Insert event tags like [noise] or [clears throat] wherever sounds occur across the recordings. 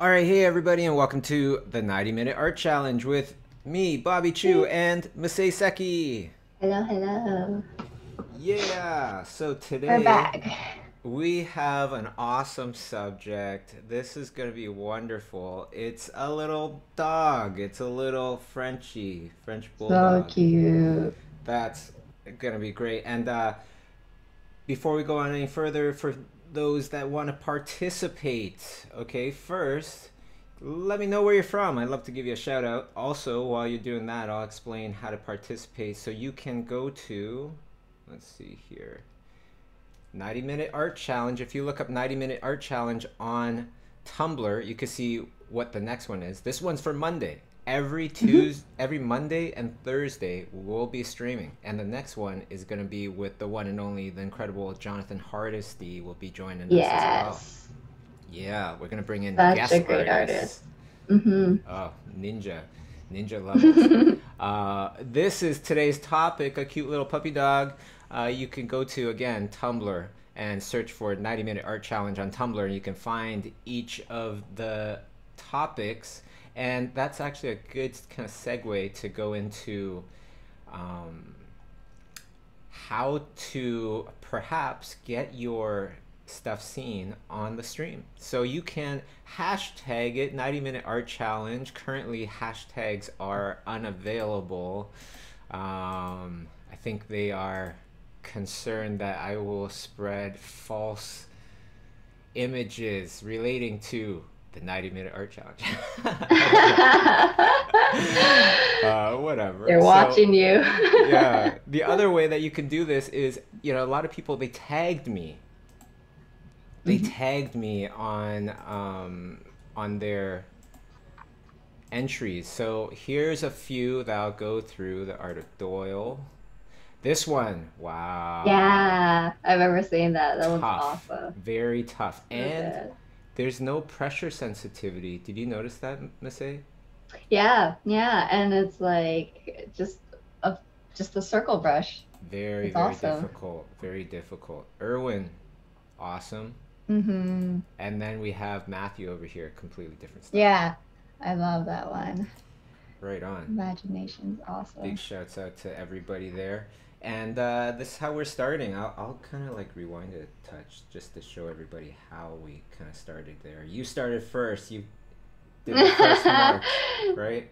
All right, hey everybody, and welcome to the 90 Minute Art Challenge with me, Bobby Chiu, and Masae Seki. Hello, hello. Yeah, so today We're back. we have an awesome subject. This is going to be wonderful. It's a little dog. It's a little Frenchy, French bulldog. So cute. That's going to be great. And uh, before we go on any further, for those that want to participate, okay, first, let me know where you're from. I'd love to give you a shout out. Also, while you're doing that, I'll explain how to participate. So you can go to, let's see here, 90 Minute Art Challenge. If you look up 90 Minute Art Challenge on Tumblr, you can see what the next one is. This one's for Monday. Every Tuesday, every Monday and Thursday, we'll be streaming, and the next one is going to be with the one and only, the incredible Jonathan Hardesty will be joining us as well. Yes. Yeah, we're going to bring in Such guest a great artists. Mm-hmm. Oh, ninja, ninja levels. [laughs] uh, this is today's topic: a cute little puppy dog. Uh, you can go to again Tumblr and search for 90 Minute Art Challenge on Tumblr, and you can find each of the topics. And that's actually a good kind of segue to go into um, how to perhaps get your stuff seen on the stream. So you can hashtag it 90 minute art challenge. Currently, hashtags are unavailable. Um, I think they are concerned that I will spread false images relating to the 90 minute art challenge. [laughs] uh, whatever. They're So- watching you. yeah. [laughs] The other way that you can do this is, you know, a lot of people they tagged me. They tagged me on um, on their entries. So here's a few that I'll go through. The Art of Doyle. This one, wow. yeah, I remember seeing that. That was Tough. awesome. Very tough. And. There's no pressure sensitivity. Did you notice that, Miss Yeah, yeah, and it's like just a just a circle brush. Very, It's very awesome. difficult. Very difficult. Irwin, awesome. Mm-hmm. And then we have Matthew over here, completely different stuff. Yeah, I love that one. Right on. Imagination's awesome. Big shouts out to everybody there. And uh, this is how we're starting. I'll, I'll kind of like rewind it a touch just to show everybody how we kind of started there. You started first. You did the first [laughs] mark, right?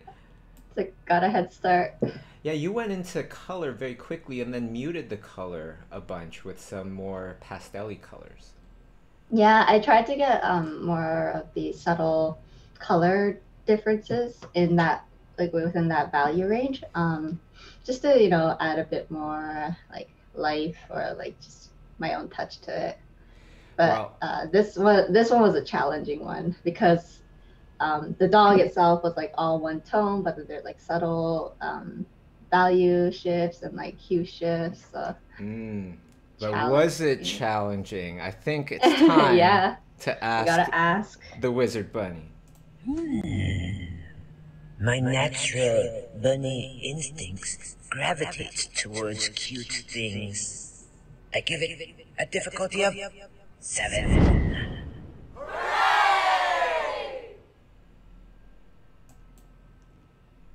It's like got a head start. Yeah, you went into color very quickly and then muted the color a bunch with some more pastel colors. Yeah, I tried to get um more of the subtle color differences in that like within that value range. Um just to, you know, add a bit more like life or like just my own touch to it. But Wow. uh this was this one was a challenging one because um the dog itself was like all one tone, but there's like subtle um value shifts and like hue shifts. So Mm. But was it Challenging. challenging? I think [laughs] it's time yeah, to you ask gotta ask. the Wizard Bunny. My natural bunny instincts gravitate towards cute things. I give it a difficulty of seven.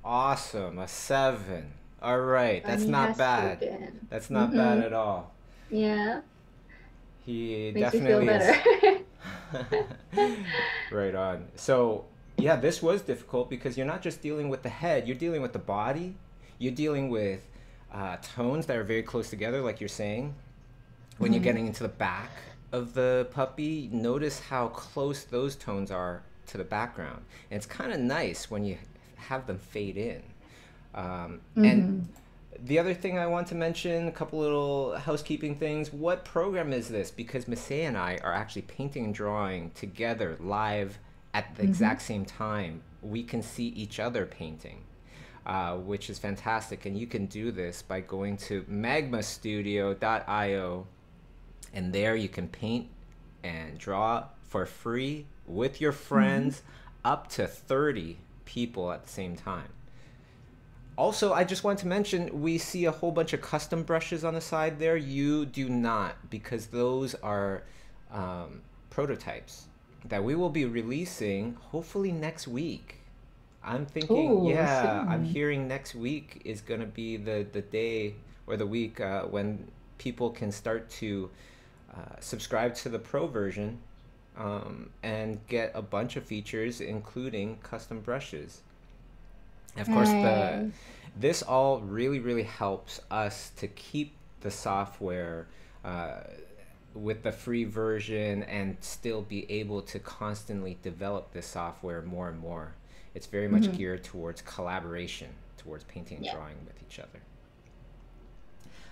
Awesome, a seven. All right, that's Bunny not bad. That's not Mhm. bad at all. Yeah, He makes you feel definitely better. is. [laughs] right on. So, yeah, this was difficult because you're not just dealing with the head, you're dealing with the body, you're dealing with uh, tones that are very close together, like you're saying. When you're Mhm. getting into the back of the puppy, notice how close those tones are to the background. And it's kind of nice when you have them fade in. Um, And the other thing I want to mention, a couple little housekeeping things. What program is this? Because Masae and I are actually painting and drawing together live at the exact same time. We can see each other painting, uh, which is fantastic. And you can do this by going to magmastudio.io, and there you can paint and draw for free with your friends, up to 30 people at the same time. Also, I just want to mention we see a whole bunch of custom brushes on the side there. You do not, because those are um, prototypes. That we will be releasing hopefully next week. I'm thinking, Ooh, yeah, I'm hearing next week is gonna be the the day or the week uh, when people can start to uh, subscribe to the pro version um, and get a bunch of features, including custom brushes. Of course, the this all really really helps us to keep the software uh, with the free version and still be able to constantly develop this software more and more. It's very much Mhm. geared towards collaboration, towards painting and Yeah. drawing with each other.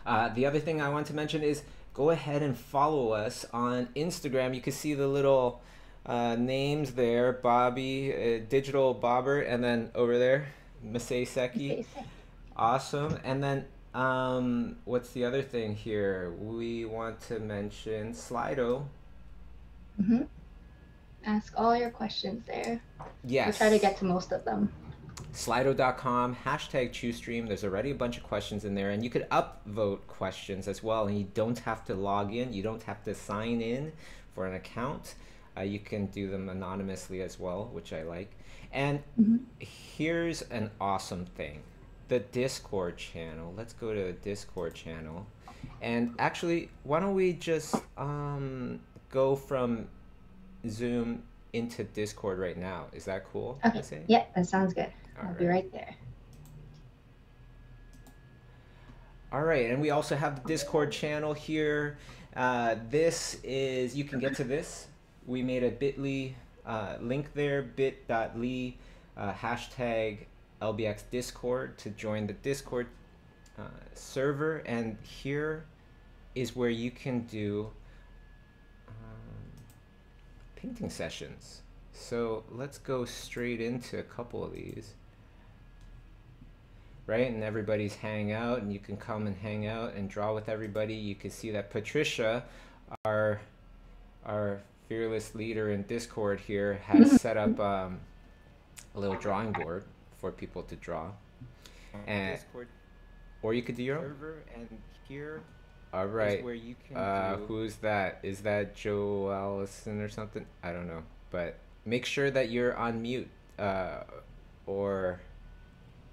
Uh, the other thing I want to mention is go ahead and follow us on Instagram. You can see the little uh, names there Bobby, uh, Digital Bobert, and then over there, Masae Seki. Awesome. And then, um, what's the other thing here? We want to mention Slido. Mhm. Ask all your questions there. Yes. We'll try to get to most of them. Slido.com, hashtag ChiuStream. There's already a bunch of questions in there, and you could upvote questions as well. And you don't have to log in, you don't have to sign in for an account. Uh, you can do them anonymously as well, which I like. And Mhm. here's an awesome thing the Discord channel. Let's go to the Discord channel. And actually, why don't we just um, go from Zoom into Discord right now? Is that cool? Okay. Yeah, that sounds good. All I'll be right. right there. All right, and we also have the Discord channel here. Uh, this is, you can get to this. We made a bit.ly uh, link there, bit.ly uh, hashtag LBX Discord to join the Discord uh, server. And here is where you can do um, painting sessions. So let's go straight into a couple of these right? And everybody's hanging out, and you can come and hang out and draw with everybody. You can see that Patricia, our our fearless leader in Discord here, has set up um, a little drawing board for people to draw. And Discord or you could do your own. server, and here All is right. where you can Uh, do. who's that? Is that Joe Allison or something? I don't know. But make sure that you're on mute, uh, or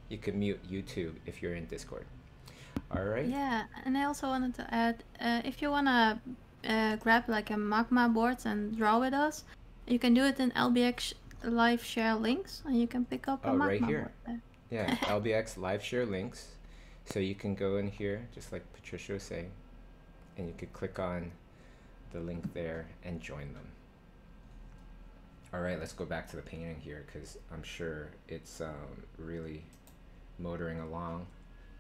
you can mute YouTube if you're in Discord. All right. Yeah, and I also wanted to add, uh, if you wanna uh, grab like a magma board and draw with us, you can do it in LBX live share links, and you can pick up a Oh, magma right here. Yeah, [laughs] LBX live share links. So you can go in here, just like Patricia was saying, and you could click on the link there and join them. All right, let's go back to the painting here because I'm sure it's um, really motoring along.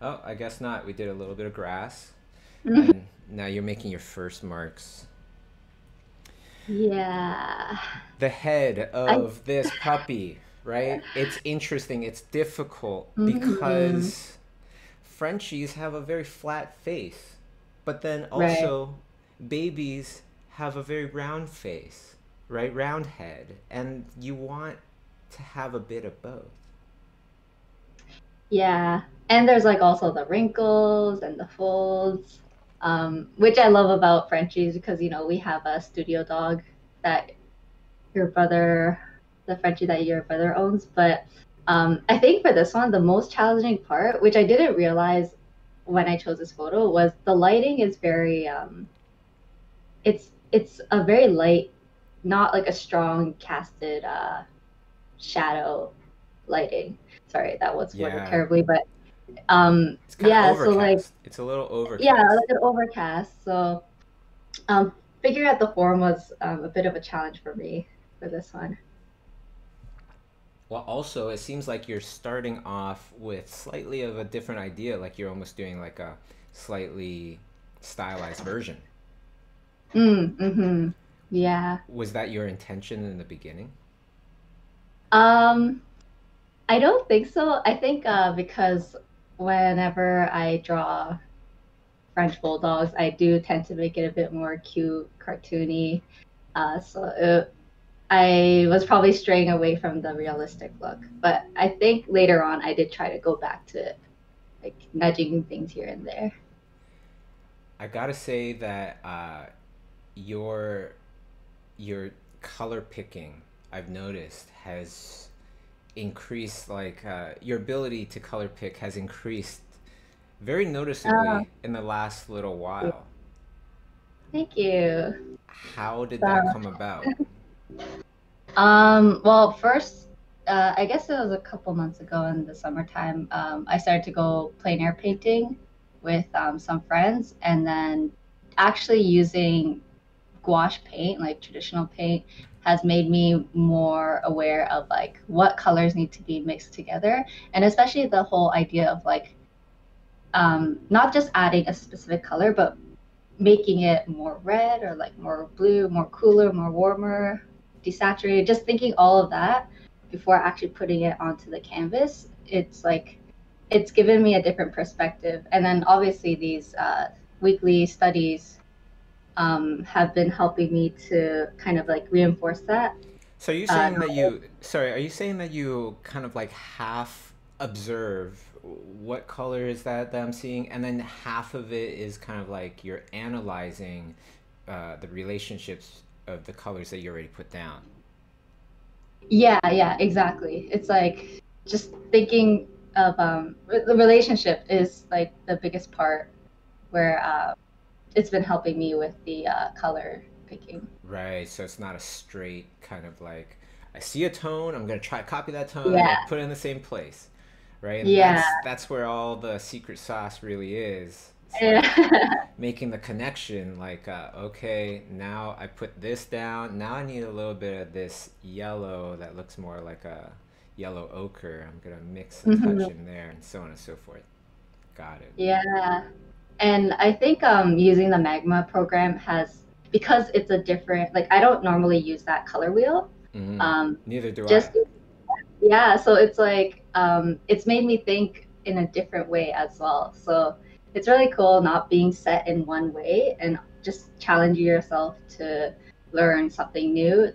Oh, I guess not. We did a little bit of grass, [laughs] and now you're making your first marks. Yeah. the head of this puppy, right? It's interesting. It's difficult Mhm. because Frenchies have a very flat face, but then Right. also babies have a very round face, right? Round head, and you want to have a bit of both. Yeah. And there's like also the wrinkles and the folds, um, which I love about Frenchies because, you know, we have a studio dog that your brother, the Frenchie that your brother owns. But um, I think for this one, the most challenging part, which I didn't realize when I chose this photo, was the lighting is very, um, it's it's a very light, not like a strong casted uh, shadow lighting. Sorry, that was Yeah. terribly, but um, It's kind yeah, of so like it's a little overcast. yeah, like an overcast. So um, figuring out the form was um, a bit of a challenge for me for this one. Well, also, it seems like you're starting off with slightly of a different idea, like you're almost doing like a slightly stylized version. Mm, mm-hmm. Yeah. Was that your intention in the beginning? Um, I don't think so. I think uh, because whenever I draw French bulldogs, I do tend to make it a bit more cute, cartoony. Uh, so it, I was probably straying away from the realistic look. But I think later on, I did try to go back to it, like nudging things here and there. I gotta say that uh, your your color picking I've noticed has increased like uh, your ability to color pick has increased very noticeably Oh, in the last little while. thank you. How did So, that come about? [laughs] um, well, first, uh, I guess it was a couple months ago in the summertime. Um, I started to go plein air painting with um, some friends, and then actually using gouache paint, like traditional paint, has made me more aware of like what colors need to be mixed together, and especially the whole idea of like um, not just adding a specific color, but making it more red or like more blue, more cooler, more warmer, desaturated. Just thinking all of that before actually putting it onto the canvas, it's like it's given me a different perspective. And then obviously these uh, weekly studies um, have been helping me to kind of like reinforce that. So are you Uh, saying that you sorry, are you saying that you kind of like half observe what color is that that I'm seeing and then half of it is kind of like you're analyzing uh, the relationships of the colors that you already put down. Yeah, yeah, exactly. It's like just thinking of um, the relationship is like the biggest part where uh, it's been helping me with the uh, color picking. Right, so it's not a straight kind of like I see a tone, I'm gonna try to copy that tone Yeah, and put it in the same place. Right? And yeah, that's that's where all the secret sauce really is. Like yeah, [laughs] making the connection like uh, okay now i put this down now i need a little bit of this yellow that looks more like a yellow ochre i'm gonna mix a touch Mhm. in there and so on and so forth got it yeah. And I think um, using the Magma program has because it's a different like I don't normally use that color wheel. hmm Um, neither do just i yeah, so it's like um, it's made me think in a different way as well. So it's really cool not being set in one way and just challenging yourself to learn something new.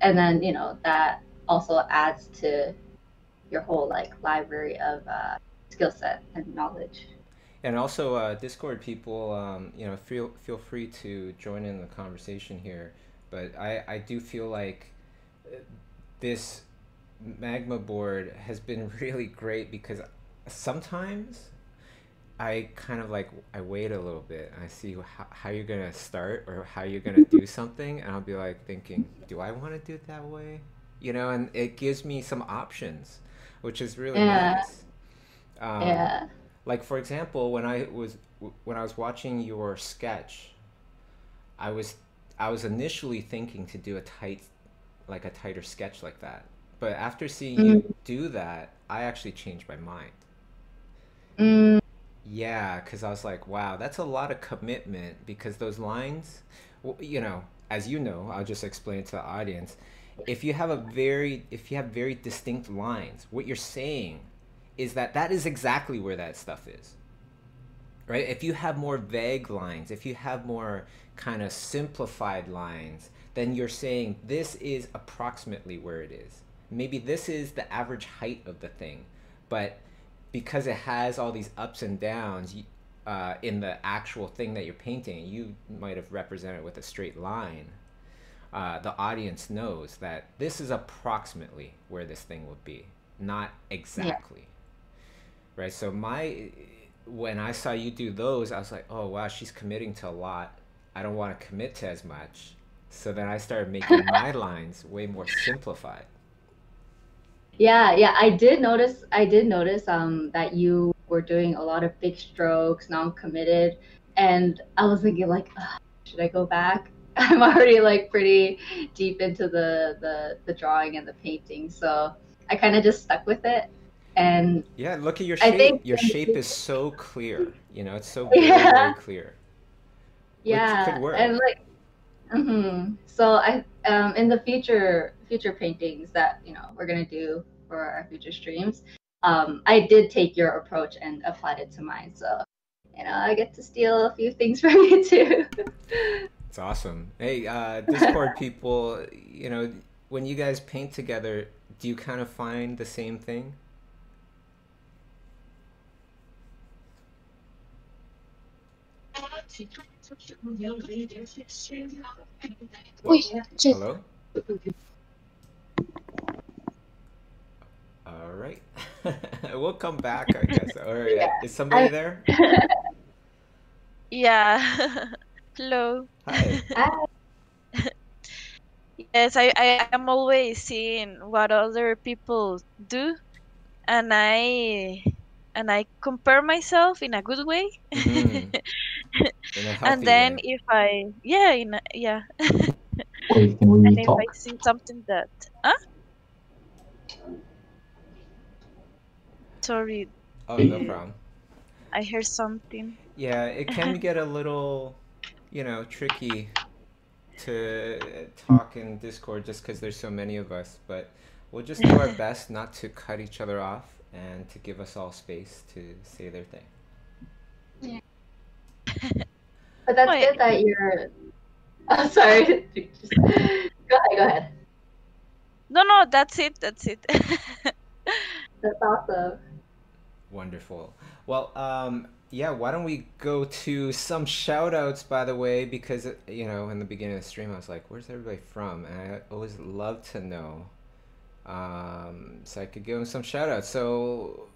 And then, you know, that also adds to your whole like library of uh, skill set and knowledge. And also uh, discord people um, you know feel feel free to join in the conversation here but i i do feel like uh, this magma board has been [laughs] really great because sometimes I kind of like I wait a little bit and I see how, how you're gonna start or how you're gonna do something and I'll be like thinking, do I want to do it that way? You know, and it gives me some options, which is really Yeah, nice. Um, yeah. Like for example, when I was when I was watching your sketch, I was I was initially thinking to do a tight like a tighter sketch like that. But after seeing you Mm, do that, I actually changed my mind. mm, Yeah, because I was like, wow, that's a lot of commitment because those lines, you know, as you know, I'll just explain to the audience. If you have a very, if you have very distinct lines, what you're saying is that that is exactly where that stuff is, right? If you have more vague lines, if you have more kind of simplified lines, then you're saying this is approximately where it is. Maybe this is the average height of the thing, but because it has all these ups and downs uh, in the actual thing that you're painting, you might have represented with a straight line. Uh, the audience knows that this is approximately where this thing would be, not yeah. Right? So my when I saw you do those, I was like, oh wow, she's committing to a lot. I don't want to commit to as much. So then I started making my [laughs] lines way more simplified. Yeah, yeah, I did notice I did notice um that you were doing a lot of big strokes, non-committed, and I was thinking like, should I go back? [laughs] I'm already like pretty deep into the the the drawing and the painting, so I kind of just stuck with it. And Yeah, look at your I shape. think Your shape is so clear. You know, it's so very, very yeah, clear, which could work. and like hmm So I um in the future future paintings that you know we're gonna do for our future streams, um I did take your approach and applied it to mine. So you know I get to steal a few things [laughs] from you too. It's awesome. Hey, uh, Discord people, you know, when you guys paint together, do you kind of find the same thing? Uy. Hello? All right. [laughs] we'll come back, I guess. Or Yeah. is somebody I- there? [laughs] Yeah. [laughs] Hello. Hi. Ah, Yes, I, I am always seeing what other people do and I and I compare myself in a good way. In a healthy [laughs] and then way. if I yeah, in a, yeah. [laughs] Wait, can And we if talk? I see something that huh? Sorry, Oh, no problem. I heard something. Yeah, it can [laughs] get a little, you know, tricky to talk in Discord just because there's so many of us. But we'll just do our best not to cut each other off and to give us all space to say their thing. [laughs] but that's Wait. good that you're. [laughs] Oh, sorry. [laughs] Just- go ahead. Go ahead. No, no, that's it. That's it. That's awesome. Wonderful. Well, um, yeah, why don't we go to some shout outs, by the way, because, you know, in the beginning of the stream, I was like, where's everybody from? And I always love to know. Um, so I could give them some shout outs. So,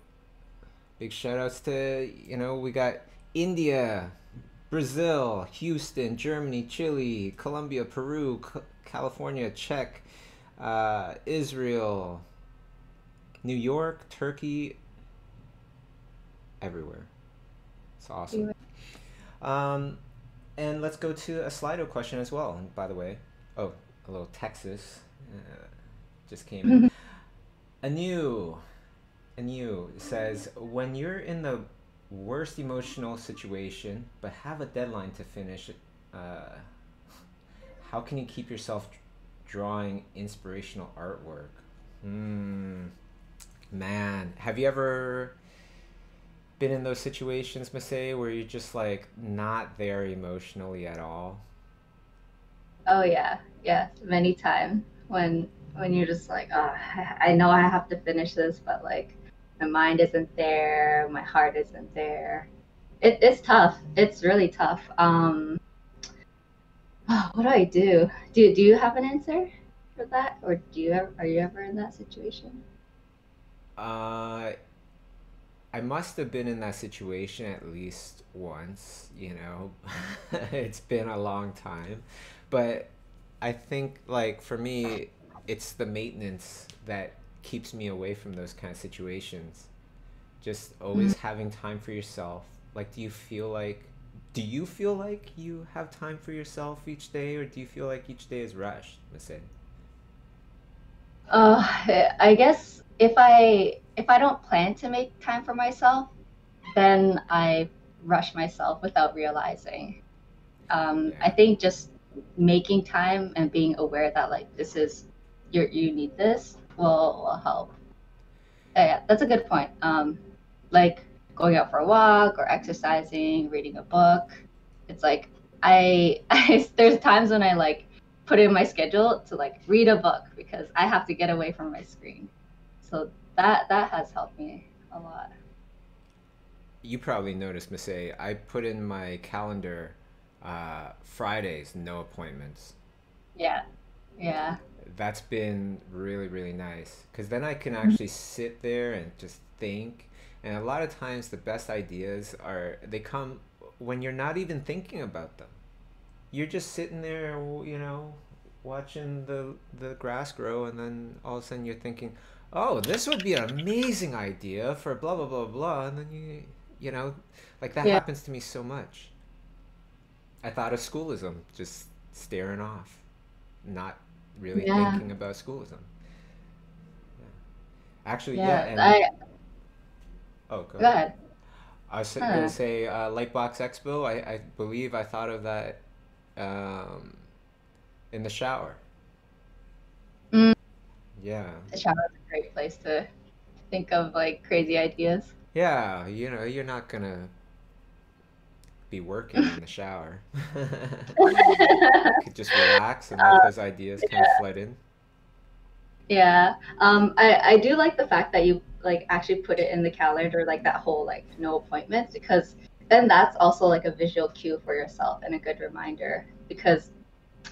big shout outs to, you know, we got India, Brazil, Houston, Germany, Chile, Colombia, Peru, C- California, Czech, uh, Israel, New York, Turkey, everywhere. It's awesome. Um, and let's go to a Slido question as well. And by the way, oh, a little Texas uh, just came in. [laughs] Anu, Anu says, when you're in the worst emotional situation but have a deadline to finish it, uh, how can you keep yourself drawing inspirational artwork? Hmm. Man, have you ever been in those situations, Masae, where you're just like not there emotionally at all? Oh yeah, yeah, many times when when you're just like, oh, I I know I have to finish this, but like my mind isn't there, my heart isn't there. It, it's tough. It's really tough. Um, what do I do? Do do you have an answer for that, or do you ever, are you ever in that situation? Uh, I must have been in that situation at least once, you know. [laughs] It's been a long time. But I think, like, for me, it's the maintenance that keeps me away from those kind of situations. Just always having time for yourself. Like, do you feel like, do you feel like you have time for yourself each day, or do you feel like each day is rushed, Masae? Uh, I guess if I if I don't plan to make time for myself, then I rush myself without realizing. Um, I think just making time and being aware that like this is you you need this will will help. Yeah, yeah, that's a good point. Um, like going out for a walk or exercising, reading a book. It's like I, [laughs] I there's times when I like put in my schedule to like read a book because I have to get away from my screen. So that that has helped me a lot. You probably noticed, Masae, I put in my calendar uh, Fridays, no appointments. Yeah. Yeah. That's been really, really nice. Because then I can mm-hmm. actually sit there and just think. And a lot of times, the best ideas are, they come when you're not even thinking about them. You're just sitting there, you know, watching the, the grass grow, and then all of a sudden you're thinking, oh, this would be an amazing idea for blah, blah, blah, blah. And then you, you know, like that Yeah. happens to me so much. I thought of schoolism, just staring off, not really Yeah. thinking about schoolism. Yeah. Actually, yeah, Yeah. and I oh, go, go ahead. I was Huh. gonna say uh, Lightbox Expo. I, I believe I thought of that um, in the shower. Mm. Yeah, The shower is a great place to think of like crazy ideas. yeah. You know, you're not gonna be working in the shower. [laughs] could just relax and let those ideas kind of flood in. Yeah. Um, I, I do like the fact that you like actually put it in the calendar, like that whole like no appointments, because then that's also like a visual cue for yourself and a good reminder. Because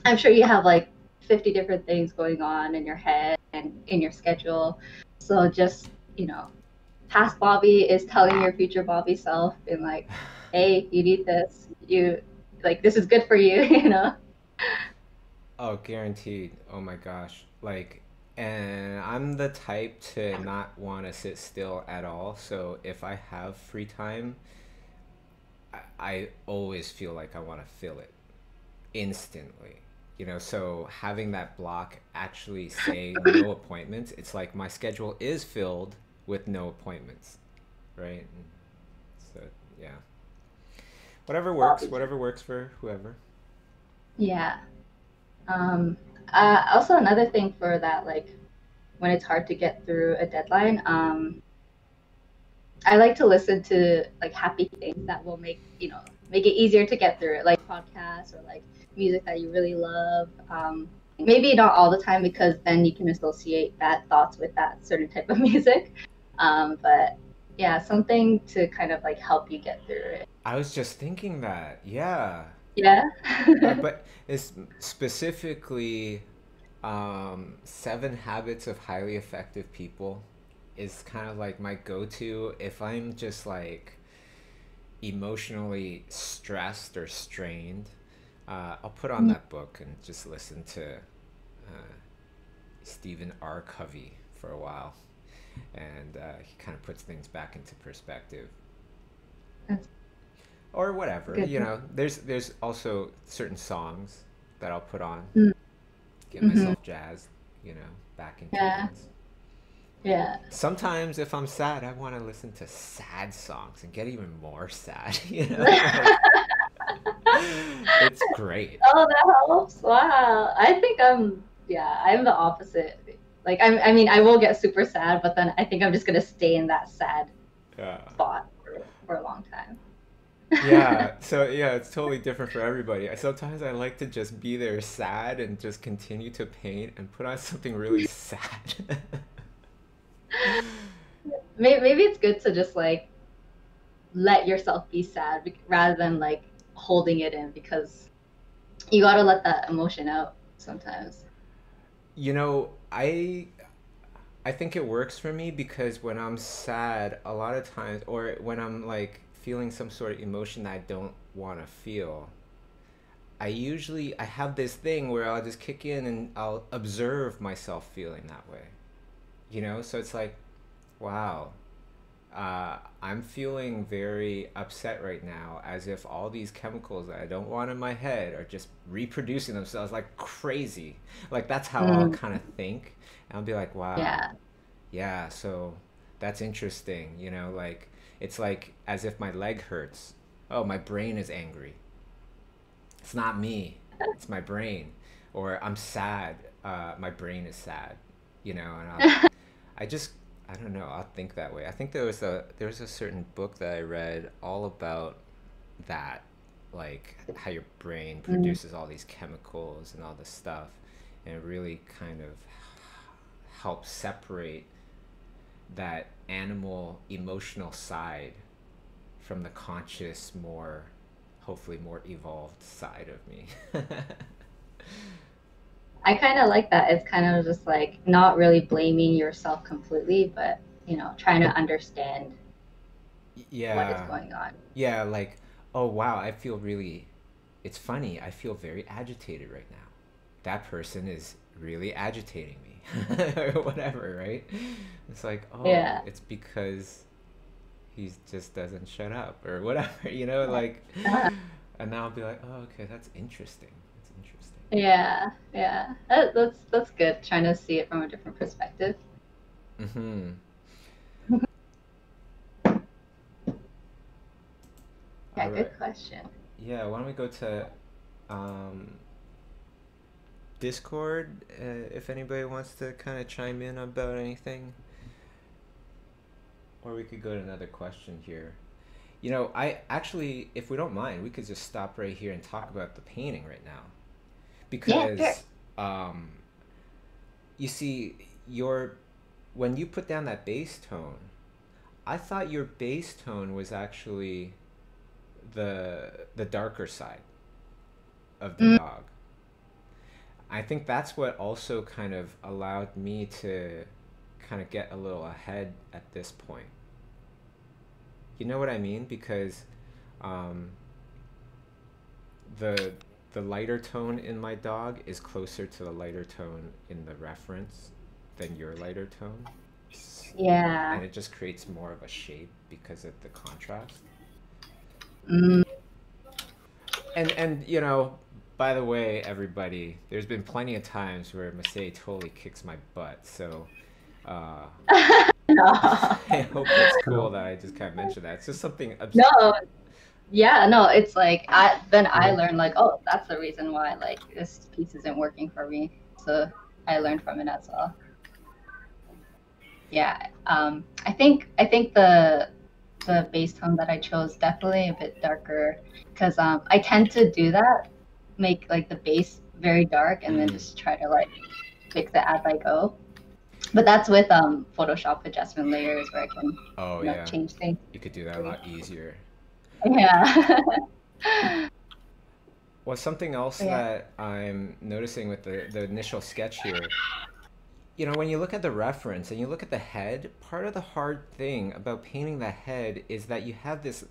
I'm sure you have like 50 different things going on in your head and in your schedule. So just, you know, past Bobby is telling your future Bobby self and like, hey, you need this. You like this is good for you, [laughs] you know. Oh, guaranteed. Oh my gosh. Like, and I'm the type to not want to sit still at all. So if I have free time, I, I always feel like I want to fill it instantly. You know, so having that block actually say no [laughs] appointments, it's like my schedule is filled with no appointments, right? So yeah, whatever works, whatever works for whoever. Yeah. Um, uh, also, another thing for that, like when it's hard to get through a deadline, um, I like to listen to like happy things that will make you know make it easier to get through it, like podcasts or like music that you really love. Um, maybe not all the time because then you can associate bad thoughts with that certain type of [laughs] music. Um, but yeah, something to kind of like help you get through it. I was just thinking that, yeah. Yeah. Uh, [laughs] but it's specifically um, Seven Habits of Highly Effective People is kind of like my go-to if I'm just like emotionally stressed or strained. Uh, I'll put on that book and just listen to uh, Stephen R. Covey for a while, and uh, he kind of puts things back into perspective. That's Or whatever, good. you know. There's there's also certain songs that I'll put on, Mm. get Mhm. myself jazzed, you know, back into Yeah. things. Yeah. Sometimes if I'm sad, I want to listen to sad songs and get even more sad, [laughs] you know. [laughs] It's great. Oh, that helps. Wow. I think I'm, yeah, I'm the opposite. Like, I'm, I mean, I will get super sad, but then I think I'm just going to stay in that sad Yeah. spot for, for a long time. Yeah, so yeah, it's totally different for everybody. Sometimes I like to just be there sad and just continue to paint and put on something really [laughs] sad. maybe, maybe it's good to just like let yourself be sad rather than like holding it in because you got to let that emotion out sometimes. You know, I I think it works for me because when I'm sad, a lot of times or when I'm like feeling some sort of emotion that I don't want to feel, I usually I have this thing where I'll just kick in and I'll observe myself feeling that way. You know, so it's like, wow, uh, I'm feeling very upset right now, as if all these chemicals that I don't want in my head are just reproducing themselves like crazy. Like that's how I'll Mm. kind of think, and I'll be like, wow, Yeah. yeah, so that's interesting. You know, like it's like as if my leg hurts. Oh, my brain is angry. It's not me. It's my brain. Or I'm sad. Uh, my brain is sad. You know, and I'll, [laughs] I just I don't know. I'll think that way. I think there was a there was a certain book that I read all about that, like how your brain produces all these chemicals and all this stuff, and it really kind of helps separate that animal emotional side from the conscious, more hopefully more evolved side of me. [laughs] I kind of like that. It's kind of just like not really blaming yourself completely, but you know, trying to understand yeah what is going on. Yeah, like, oh wow, I feel really, it's funny, I feel very agitated right now. That person is really agitating me, [laughs] or whatever, right? It's like, oh, Yeah. it's because he just doesn't shut up, or whatever, [laughs] you know, like, Uh, and now I'll be like, oh, okay, that's interesting. That's interesting. yeah, yeah. That, that's that's good. Trying to see it from a different perspective. Mm-hmm. [laughs] Yeah, good question. Yeah, why don't we go to um, Discord uh, if anybody wants to kind of chime in about anything? Or we could go to another question here. You know, I actually, if we don't mind, we could just stop right here and talk about the painting right now. Because, sure. um, you see, your when you put down that bass tone, I thought your bass tone was actually the the darker side of the Mm. dog. I think that's what also kind of allowed me to kind of get a little ahead at this point. You know what I mean? Because um, the the lighter tone in my dog is closer to the lighter tone in the reference than your lighter tone. Yeah. And it just creates more of a shape because of the contrast. Mm, And and you know, by the way, everybody, there's been plenty of times where Masae totally kicks my butt. So [laughs] uh. [laughs] I hope it's cool that I just kind of mentioned that. It's just something. abs- No. Yeah, no, it's like I then I learned like, oh, that's the reason why like this piece isn't working for me. So I learned from it as well. Yeah, um, I think I think the the base tone that I chose definitely a bit darker because um, I tend to do that, make like the base very dark and then Mm. just try to like fix it as I go. But that's with um, Photoshop adjustment layers where I can Oh you know, yeah, change things. you could do that a lot easier. Yeah. [laughs] Well, something else Yeah. that I'm noticing with the, the initial sketch here, you know, when you look at the reference and you look at the head, part of the hard thing about painting the head is that you have this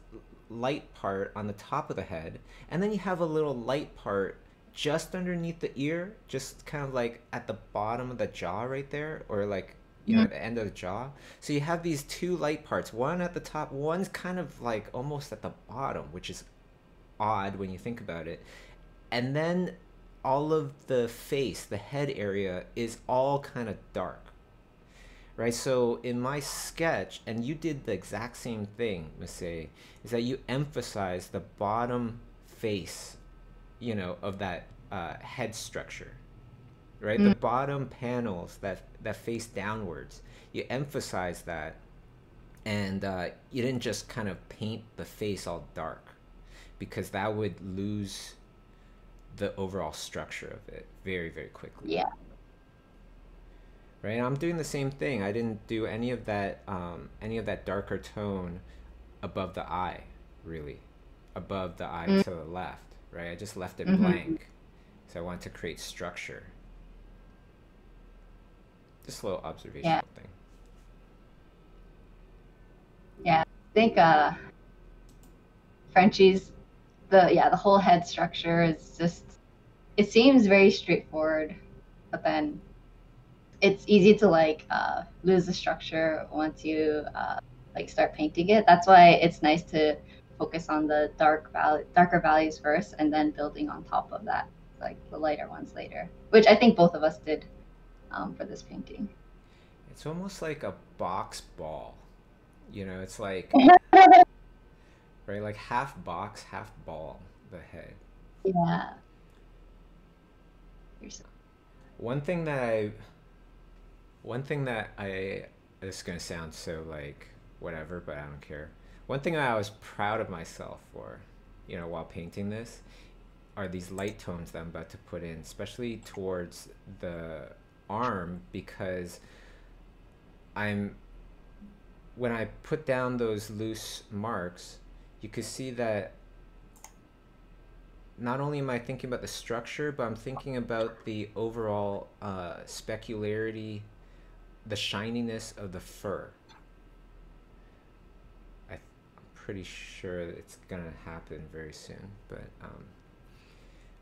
light part on the top of the head, and then you have a little light part just underneath the ear, just kind of like at the bottom of the jaw right there, or like, you know, at the end of the jaw. So you have these two light parts, one at the top, one's kind of like almost at the bottom, which is odd when you think about it. And then all of the face, the head area, is all kind of dark. Right? So in my sketch, and you did the exact same thing, Masae, is that you emphasize the bottom face, you know, of that uh, head structure. Right? The bottom panels that, that face downwards, you emphasize that and uh, you didn't just kind of paint the face all dark because that would lose the overall structure of it very very quickly yeah. Right? I'm doing the same thing. I didn't do any of that um, any of that darker tone above the eye really. Above the eye to the left right? I just left it Mhm. blank. So i wanted to create structure. Just a little observational thing. Yeah, I think uh, Frenchie's the yeah the whole head structure is just it seems very straightforward, but then it's easy to like uh, lose the structure once you uh, like start painting it. That's why it's nice to focus on the dark val- darker values first, and then building on top of that, like the lighter ones later. Which I think both of us did um, for this painting. it's almost like a box ball you know it's like [laughs] right like half box half ball the head Yeah. One thing that i one thing that i this is going to sound so like whatever but i don't care. One thing i was proud of myself for you know while painting this are these light tones that i'm about to put in especially towards the arm because i'm when i put down those loose marks you could see that not only am I thinking about the structure, but I'm thinking about the overall uh, specularity, the shininess of the fur. I, I'm pretty sure it's gonna happen very soon, but um,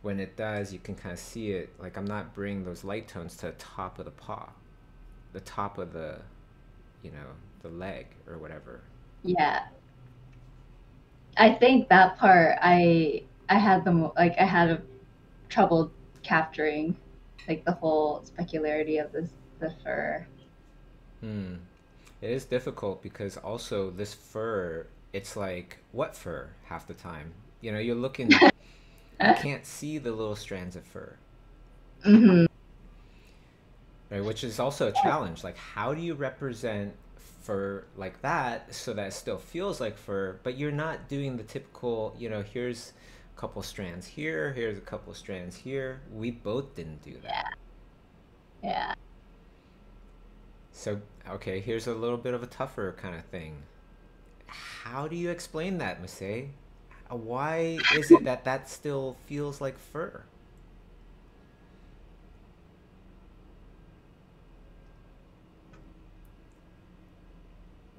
when it does, you can kind of see it. Like I'm not bringing those light tones to the top of the paw, the top of the, you know, the leg or whatever. Yeah. I think that part I I had the like I had a trouble capturing like the whole specularity of this the fur. Hmm. It is difficult because also this fur, it's like what fur half the time. You know, you're looking, [laughs] you can't see the little strands of fur, hmm right? Which is also a challenge. Like, how do you represent fur like that so that it still feels like fur, but you're not doing the typical, you know, here's a couple strands here, here's a couple strands here. We both didn't do that. Yeah. Yeah. So, okay, here's a little bit of a tougher kind of thing. How do you explain that, Masae? Uh, why is it that that still feels like fur?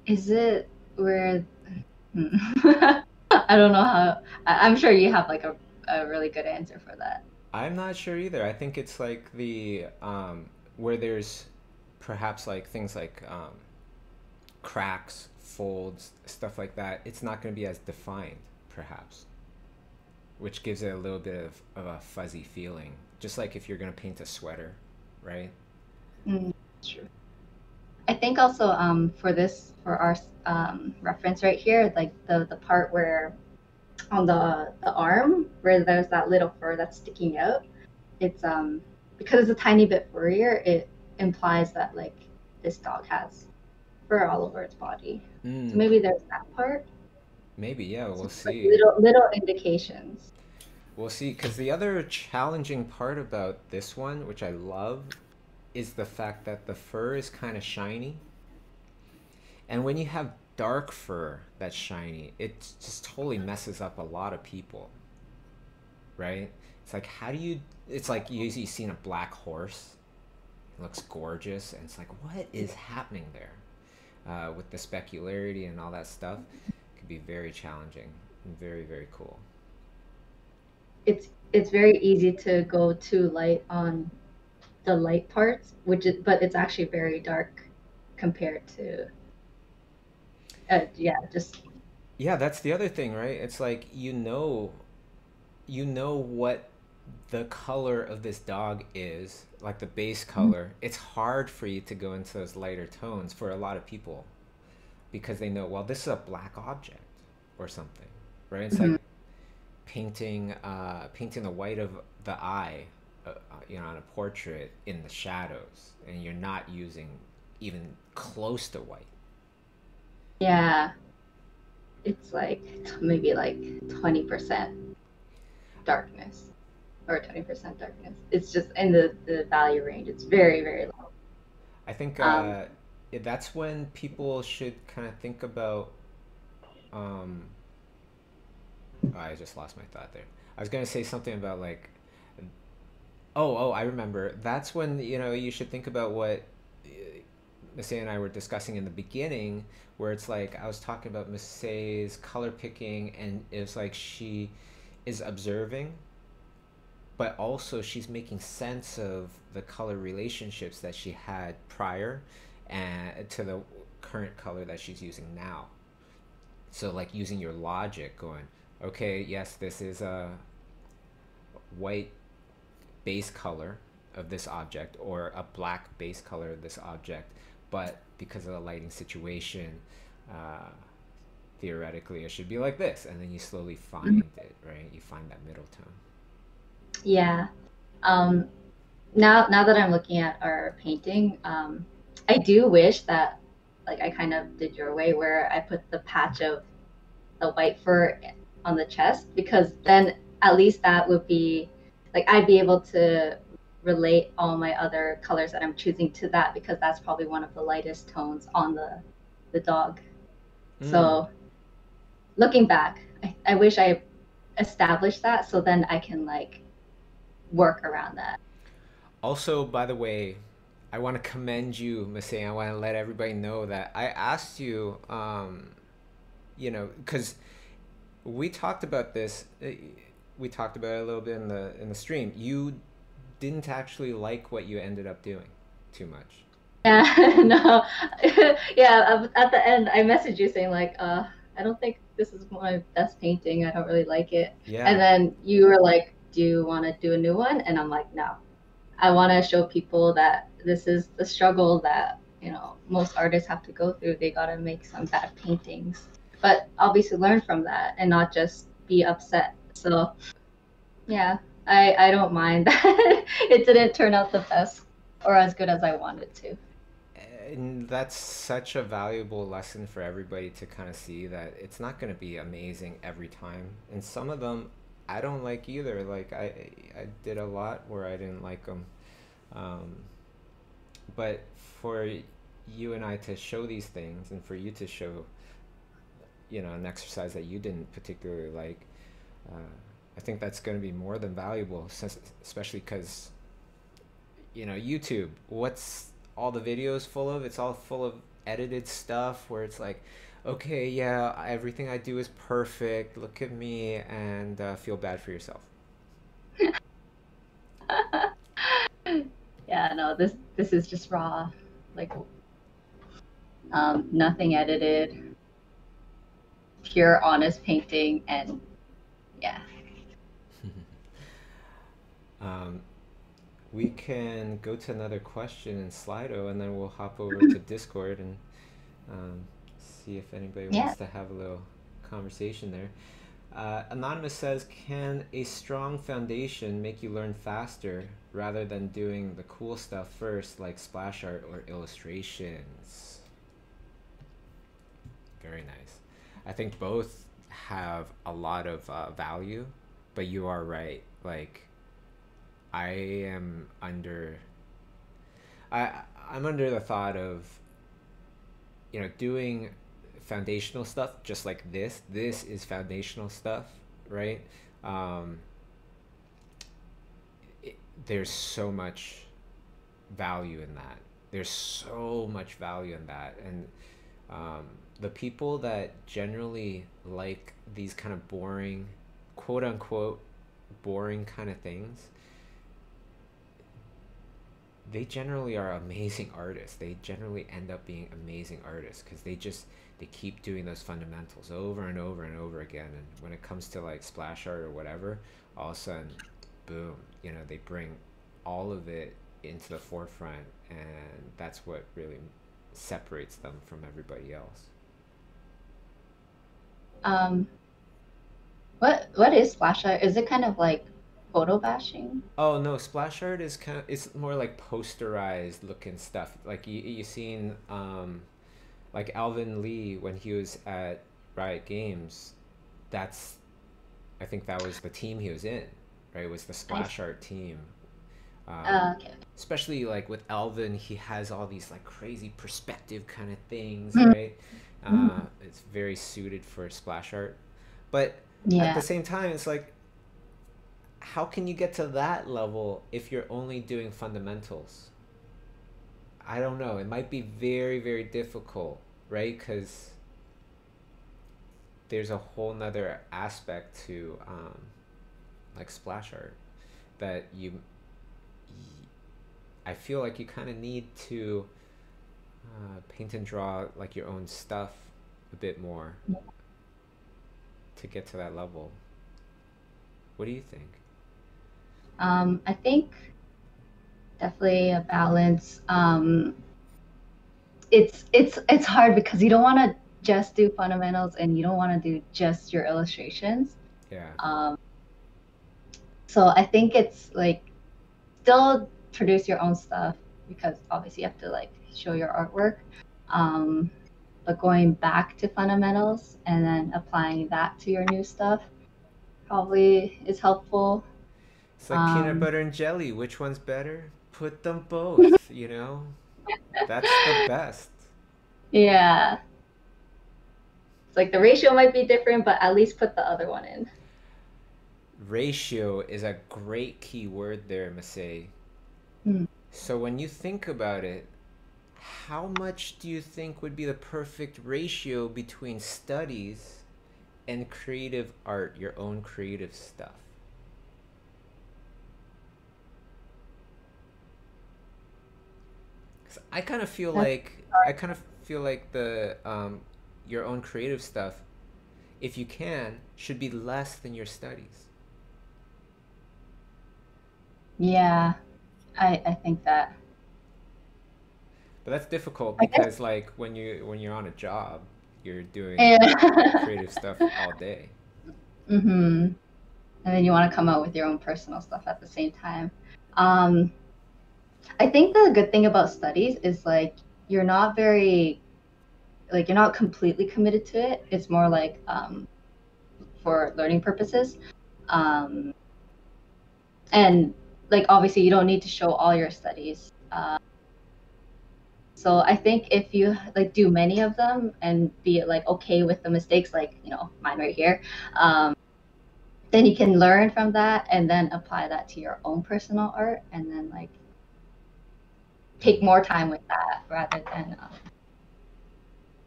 Is it where? [laughs] I don't know how. I'm sure you have like a, a really good answer for that. I'm not sure either. I think it's like the um, where there's perhaps like things like um, cracks, folds, stuff like that. It's not going to be as defined, perhaps, which gives it a little bit of, of a fuzzy feeling. Just like if you're going to paint a sweater, right? Mm. I think also um, for this for our um, reference right here, like the the part where on the the arm where there's that little fur that's sticking out, it's um because it's a tiny bit furrier, it implies that like this dog has fur all over its body. So Mm, maybe there's that part. maybe, yeah. We'll like see. little little indications. We'll see. Because the other challenging part about this one, which I love, is the fact that the fur is kind of shiny. And when you have dark fur that's shiny, it just totally messes up a lot of people. Right? It's like, how do you. It's like you usually seen a black horse. Looks gorgeous. And it's like, what is happening there? Uh, with the specularity and all that stuff. It could be very challenging. and Very, very cool. It's it's very easy to go too light on the light parts, which is but it's actually very dark compared to uh, yeah, just Yeah, that's the other thing, right? It's like you know you know what the color of this dog is, like the base color. It's hard for you to go into those lighter tones for a lot of people because they know, well, this is a black object or something, right? It's Mhm. like painting uh painting the white of the eye, uh, uh, you know, on a portrait in the shadows and you're not using even close to white. yeah. It's like maybe like 20% darkness or 20% darkness. It's just in the the value range. It's very very low. I think Um, uh, that's when people should kind of think about. Um, oh, I just lost my thought there. I was gonna say something about like. Oh, oh, I remember. That's when you know you should think about what uh, and I were discussing in the beginning, where it's like I was talking about Masae's color picking, and it's like she is observing but also she's making sense of the color relationships that she had prior and to the current color that she's using now. So like using your logic going okay yes this is a white base color of this object or a black base color of this object but because of the lighting situation uh, theoretically it should be like this. And then you slowly find it right? You find that middle tone Yeah. Um, now, now that I'm looking at our painting, um, I do wish that, like, I kind of did your way, where I put the patch of the white fur on the chest, because then at least that would be, like, I'd be able to relate all my other colors that I'm choosing to that, because that's probably one of the lightest tones on the the dog. So, looking back, I, I wish I established that, so then I can like work around that. Also, by the way, I want to commend you, Masae. I want to let everybody know that I asked you, um, you know, because we talked about this. uh, We talked about it a little bit in the in the stream. You didn't actually like what you ended up doing too much. Yeah, [laughs] no, [laughs] yeah. um, At the end, I messaged you saying like, uh, I don't think this is my best painting. I don't really like it. Yeah. And then you were like, Do you want to do a new one? And I'm like, No. I want to show people that this is the struggle that you know most artists have to go through. They gotta make some bad paintings, but obviously learn from that and not just be upset. So, yeah, I I don't mind that [laughs] it didn't turn out the best or as good as I wanted to. and that's such a valuable lesson for everybody to kind of see that it's not going to be amazing every time and some of them i don't like either like i i did a lot where i didn't like them um, but for you and i to show these things and for you to show you know an exercise that you didn't particularly like uh, i think that's going to be more than valuable since especially because you know youtube what's all the videos full of? It's all full of edited stuff where it's like, okay, yeah, everything I do is perfect. Look at me and uh, feel bad for yourself. [laughs] yeah, no, this this is just raw, like um, nothing edited, pure honest painting, and yeah. [laughs] um, we can go to another question in Slido, and then we'll hop over to Discord and um, see if anybody Yeah. wants to have a little conversation there. Uh, Anonymous says, "Can a strong foundation make you learn faster rather than doing the cool stuff first, like splash art or illustrations?" Very nice. I think both have a lot of uh, value, but you are right. Like, I am under. I I'm under the thought of. You know, doing foundational stuff just like this. This is foundational stuff, right? Um, it, there's so much value in that. There's so much value in that, and um, the people that generally like these kind of boring, quote unquote, boring kind of things, they generally are amazing [laughs] artists. They generally end up being amazing artists because they just they keep doing those fundamentals over and over and over again. And when it comes to like splash art or whatever, all of a sudden, boom, you know, they bring all of it into the forefront, and that's what really separates them from everybody else. Um, what what is splash art? Is it kind of like photo bashing? Oh no, splash art is kind of it's more like posterized looking stuff. Like you you seen um like Alvin Lee when he was at Riot Games, that's I think that was the team he was in, right? Was the splash art team. Um, Uh, okay. especially like with Alvin, he has all these like crazy perspective kind of things, Mm. right? Uh, it's very suited for splash art, but at the same time, it's like, how can you get to that level if you're only doing fundamentals? I don't know. It might be very, very difficult, right? Because there's a whole nother aspect to um, like splash art that you, I feel like you kind of need to uh, paint and draw like your own stuff a bit more to get to that level. What do you think? Um, I think definitely a balance. Um, it's it's it's hard because you don't want to just do fundamentals and you don't want to do just your illustrations. Yeah. Um, so I think it's like still produce your own stuff because obviously you have to like show your artwork. Um, but going back to fundamentals and then applying that to your new stuff probably is helpful. It's like peanut Um, butter and jelly. Which one's better? Put them both, [laughs] you know? That's the best. Yeah. It's like the ratio might be different, but at least put the other one in. Ratio is a great key word there, Masae. Hmm. So when you think about it, how much do you think would be the perfect ratio between studies and creative art, your own creative stuff? I kind of feel That's like I kind of feel like the um, your own creative stuff, if you can, should be less than your studies. Yeah, I, I think that. But that's difficult because like when you when you're on a job, you're doing Yeah. [laughs] creative stuff all day. hmm And then you want to come out with your own personal stuff at the same time. Um, I think the good thing about studies is like you're not very, like you're not completely committed to it. It's more like um, for learning purposes. Um, and like obviously you don't need to show all your studies. Uh, so I think if you like do many of them and be like okay with the mistakes, like you know mine right here, um, then you can learn from that and then apply that to your own personal art and then like take more time with that rather than um,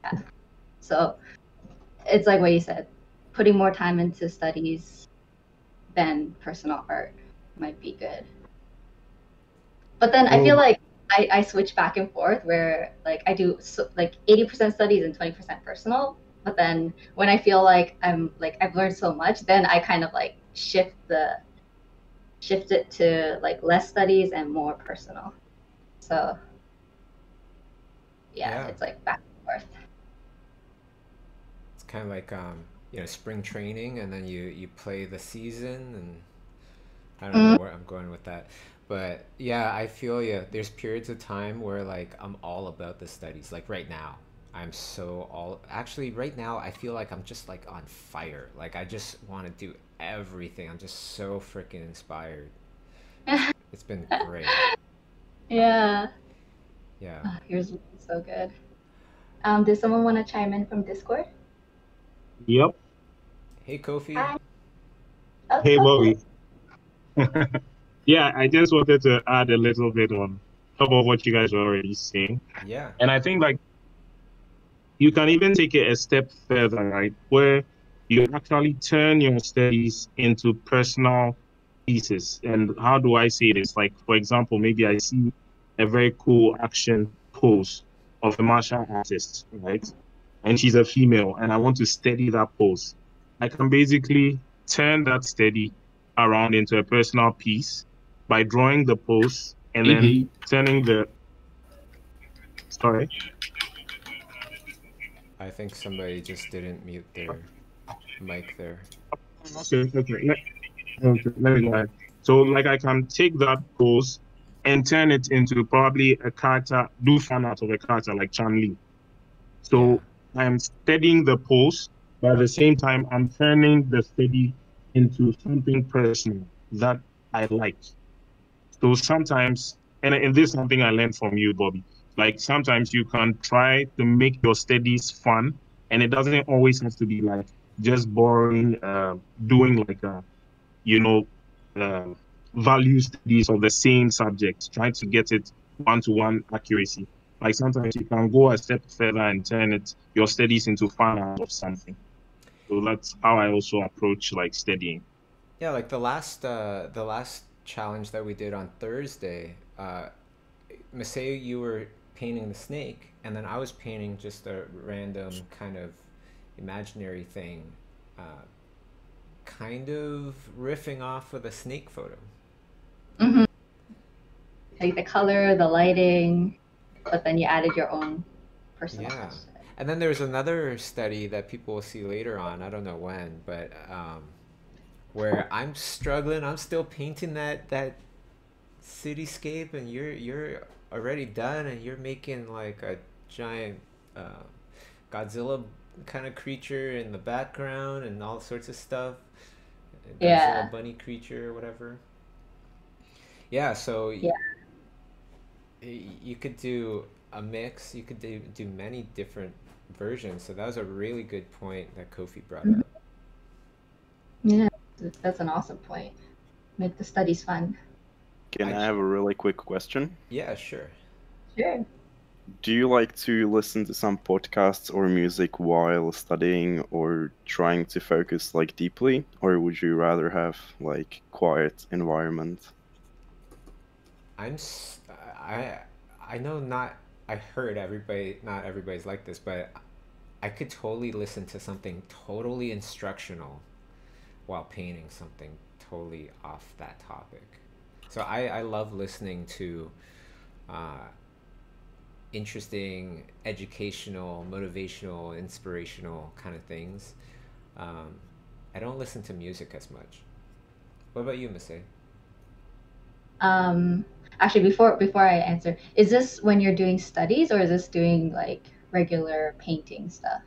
Yeah. So it's like what you said, putting more time into studies than personal art might be good. But then I feel like I, I switch back and forth where like I do so, like 80% studies and 20% personal. But then when I feel like I'm like I've learned so much, then I kind of like shift the shift it to like less studies and more personal. So yeah, Yeah. it's like back and forth. It's kind of like um, you know spring training, and then you you play the season, and I don't know where I'm going with that, but yeah, I feel you. There's periods of time where like I'm all about the studies. Like right now, I'm so all. Actually, right now I feel like I'm just like on fire. Like I just want to do everything. I'm just so freaking inspired. [laughs] It's been great. Yeah. Yeah. Oh, yours is so good. Um, does someone want to chime in from Discord? Yep. Hey Kofi. Hi. Oh, Hey, okay. Bobby. [laughs] yeah, I just wanted to add a little bit on top of what you guys were already saying. Yeah. And I think like you can even take it a step further, right? Where you actually turn your studies into personal pieces. And how do I say this? Like, for example, maybe I see a very cool action pose of a martial artist, right? And she's a female, and I want to study that pose. I can basically turn that study around into a personal piece by drawing the pose and then Mhm. turning the sorry I think somebody just didn't mute their mic there. Okay, okay. Okay, let me go ahead. So, like, I can take that pose and turn it into probably a character, do fan out of a character like Chun-Li. So, I'm studying the pose, but at the same time, I'm turning the study into something personal that I like. So, sometimes, and, and this is something I learned from you, Bobby. Like, sometimes you can try to make your studies fun, and it doesn't always have to be like just boring, uh, doing like a, you know, uh, value studies of the same subject, trying to get it one to one accuracy. Like sometimes you can go a step further and turn it your studies into art of something. So that's how I also approach like studying. Yeah, like the last uh the last challenge that we did on Thursday, uh Masae, you were painting the snake and then I was painting just a random kind of imaginary thing. Uh kind of riffing off of a snake photo. Mhm. Like the color, the lighting, but then you added your own personal Yeah. And then there's another study that people will see later on, I don't know when, but um where I'm struggling, I'm still painting that that cityscape and you're you're already done and you're making like a giant uh, Godzilla kind of creature in the background and all sorts of stuff. A Godzilla Yeah. bunny creature or whatever. Yeah, so Yeah. y- you could do a mix. You could do do many different versions. So that was a really good point that Kofi brought Mhm. up. Yeah, that's an awesome point. Make the studies fun. Can I- I have a really quick question? Yeah, sure. Sure. Do you like to listen to some podcasts or music while studying or trying to focus like deeply, or would you rather have like quiet environment? I'm I I know not I heard everybody not everybody's like this, but I could totally listen to something totally instructional while painting something totally off that topic. So I I love listening to uh interesting educational, motivational, inspirational kind of things. Um, I don't listen to music as much. What about you, Masae? Um, actually, before before I answer, is this when you're doing studies or is this doing like regular painting stuff?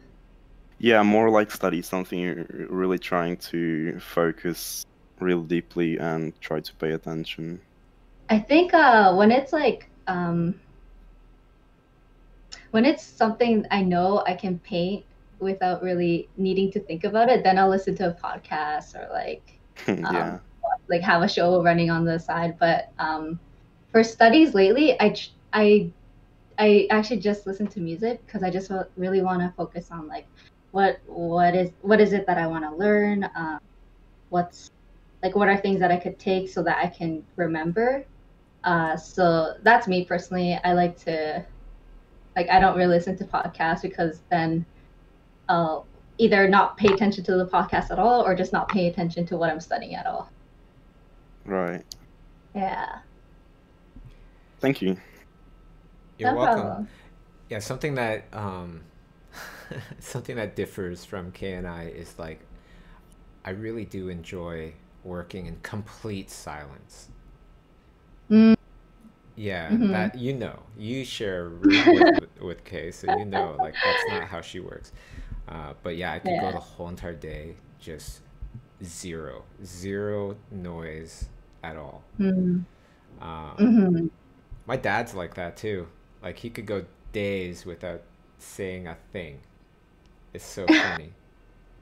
Yeah, more like study something you're really trying to focus real deeply and try to pay attention. I think uh, when it's like um, when it's something I know I can paint without really needing to think about it, then I'll listen to a podcast or like [laughs] yeah. like have a show running on the side. But um, for studies lately, I I I actually just listen to music because I just really want to focus on like what what is what is it that I want to learn. Um, what's like what are things that I could take so that I can remember. Uh, so that's me personally. I like to like I don't really listen to podcasts because then I'll either not pay attention to the podcast at all or just not pay attention to what I'm studying at all. Right. Yeah. Thank you. You're no welcome. problem. Yeah, something that um, [laughs] something that differs from K and I is like, I really do enjoy working in complete silence. Mm. Yeah, Mhm. that you know, you share [laughs] with, with Kay, so you know, like that's not how she works. Uh, but yeah, I could go the whole entire day just zero, zero noise at all. Mm. Um, hmm my dad's like that too. Like he could go days without saying a thing. It's so funny.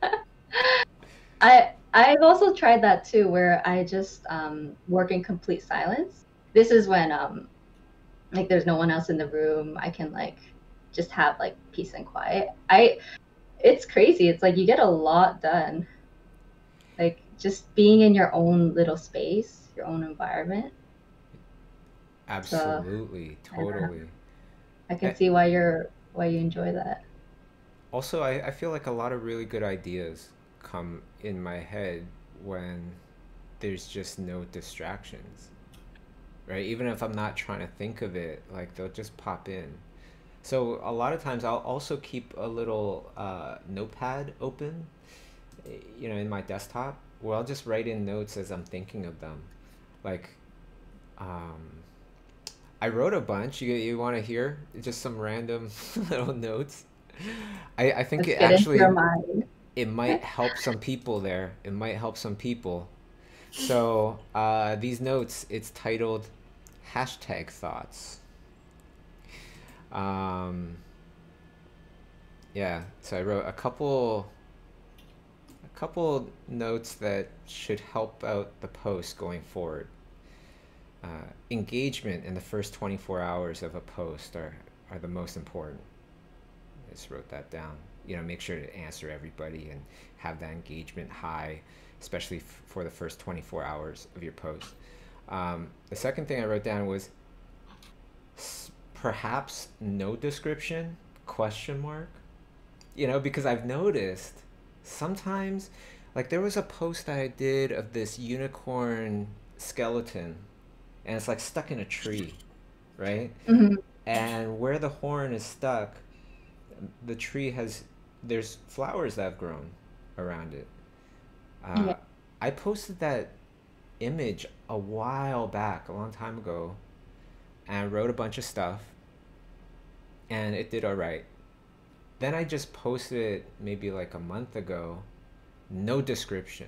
[laughs] I I've also tried that too, where I just um, work in complete silence. This is when um, like there's no one else in the room. I can like just have like peace and quiet. I it's crazy. It's like you get a lot done. Like just being in your own little space, your own environment. Absolutely, I know. totally. I can Eh. see why you're why you enjoy that. Also, I, I feel like a lot of really good ideas come in my head when there's just no distractions. Right? Even if I'm not trying to think of it, like they'll just pop in. So a lot of times I'll also keep a little uh, notepad open, eh, you know, in my desktop, where I'll just write in notes as I'm thinking of them. Like, um, I wrote a bunch. You you want to hear just some random [laughs] little notes? I I think Let's it actually it might help some people there. It might help some people. So uh, these notes, it's titled hashtag thoughts. Um, yeah, so I wrote a couple a couple notes that should help out the post going forward. Uh, engagement in the first 24 hours of a post are, are the most important. I just wrote that down. You know, make sure to answer everybody and have that engagement high, especially for the first 24 hours of your post. Um, the second thing I wrote down was perhaps no description question mark you know because i've noticed sometimes like there was a post i did of this unicorn skeleton and it's like stuck in a tree right Mhm. and where the horn is stuck the tree has there's flowers that have grown around it uh, Yeah. i posted that image a while back a long time ago and wrote a bunch of stuff and it did all right then i just posted it maybe like a month ago no description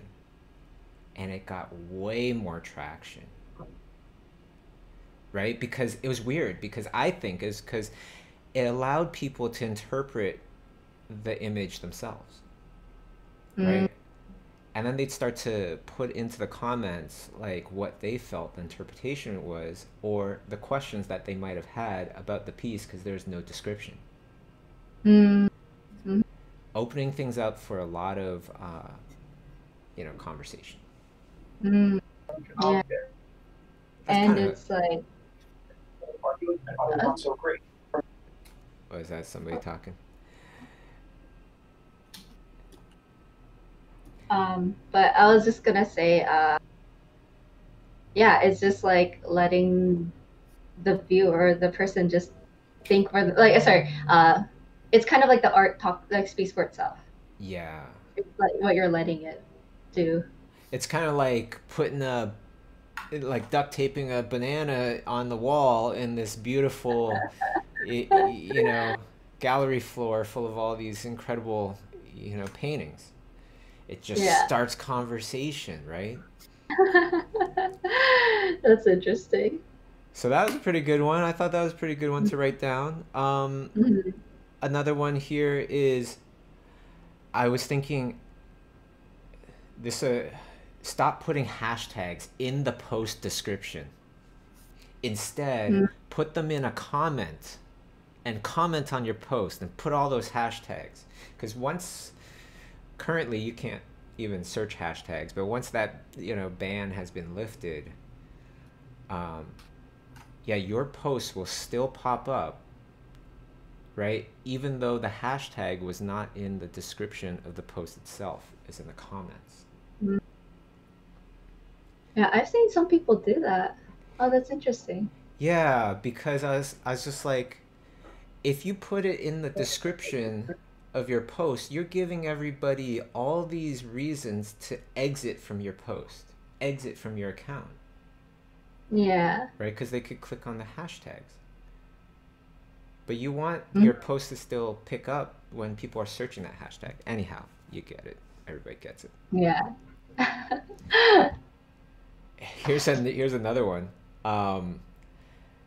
and it got way more traction. Right? Because it was weird because i think is because it allowed people to interpret the image themselves. Mm. right and then they'd start to put into the comments like what they felt the interpretation was or the questions that they might have had about the piece because there's no description. Mm. opening things up for a lot of uh, you know conversation. Mm. Yeah. And kind of it's like oh, is that somebody talking Um, but I was just gonna say, uh, yeah, it's just like letting the viewer, the person, just think for the, like. Sorry, uh, it's kind of like the art talk, like speaks for itself. yeah It's like what you're letting it do. it's kind of like putting a like duct taping a banana on the wall in this beautiful you know gallery floor full of all these incredible you know paintings it just Yeah. starts conversation right [laughs] That's interesting. so that was a pretty good one i thought that was a pretty good one to write down um Mhm. another one here is I was thinking this uh stop putting hashtags in the post description. Instead, Mm. put them in a comment and comment on your post and put all those hashtags because once currently you can't even search hashtags but once that you know ban has been lifted um, yeah your post will still pop up right even though the hashtag was not in the description of the post itself it's in the comments Yeah, I've seen some people do that. Oh, that's interesting. yeah because i was i was just like if you put it in the description of your post you're giving everybody all these reasons to exit from your post exit from your account Yeah. right? Because they could click on the hashtags. But you want Mhm. your post to still pick up when people are searching that hashtag. Anyhow, you get it. Everybody gets it. Yeah. [laughs] Here's an, here's another one. Um,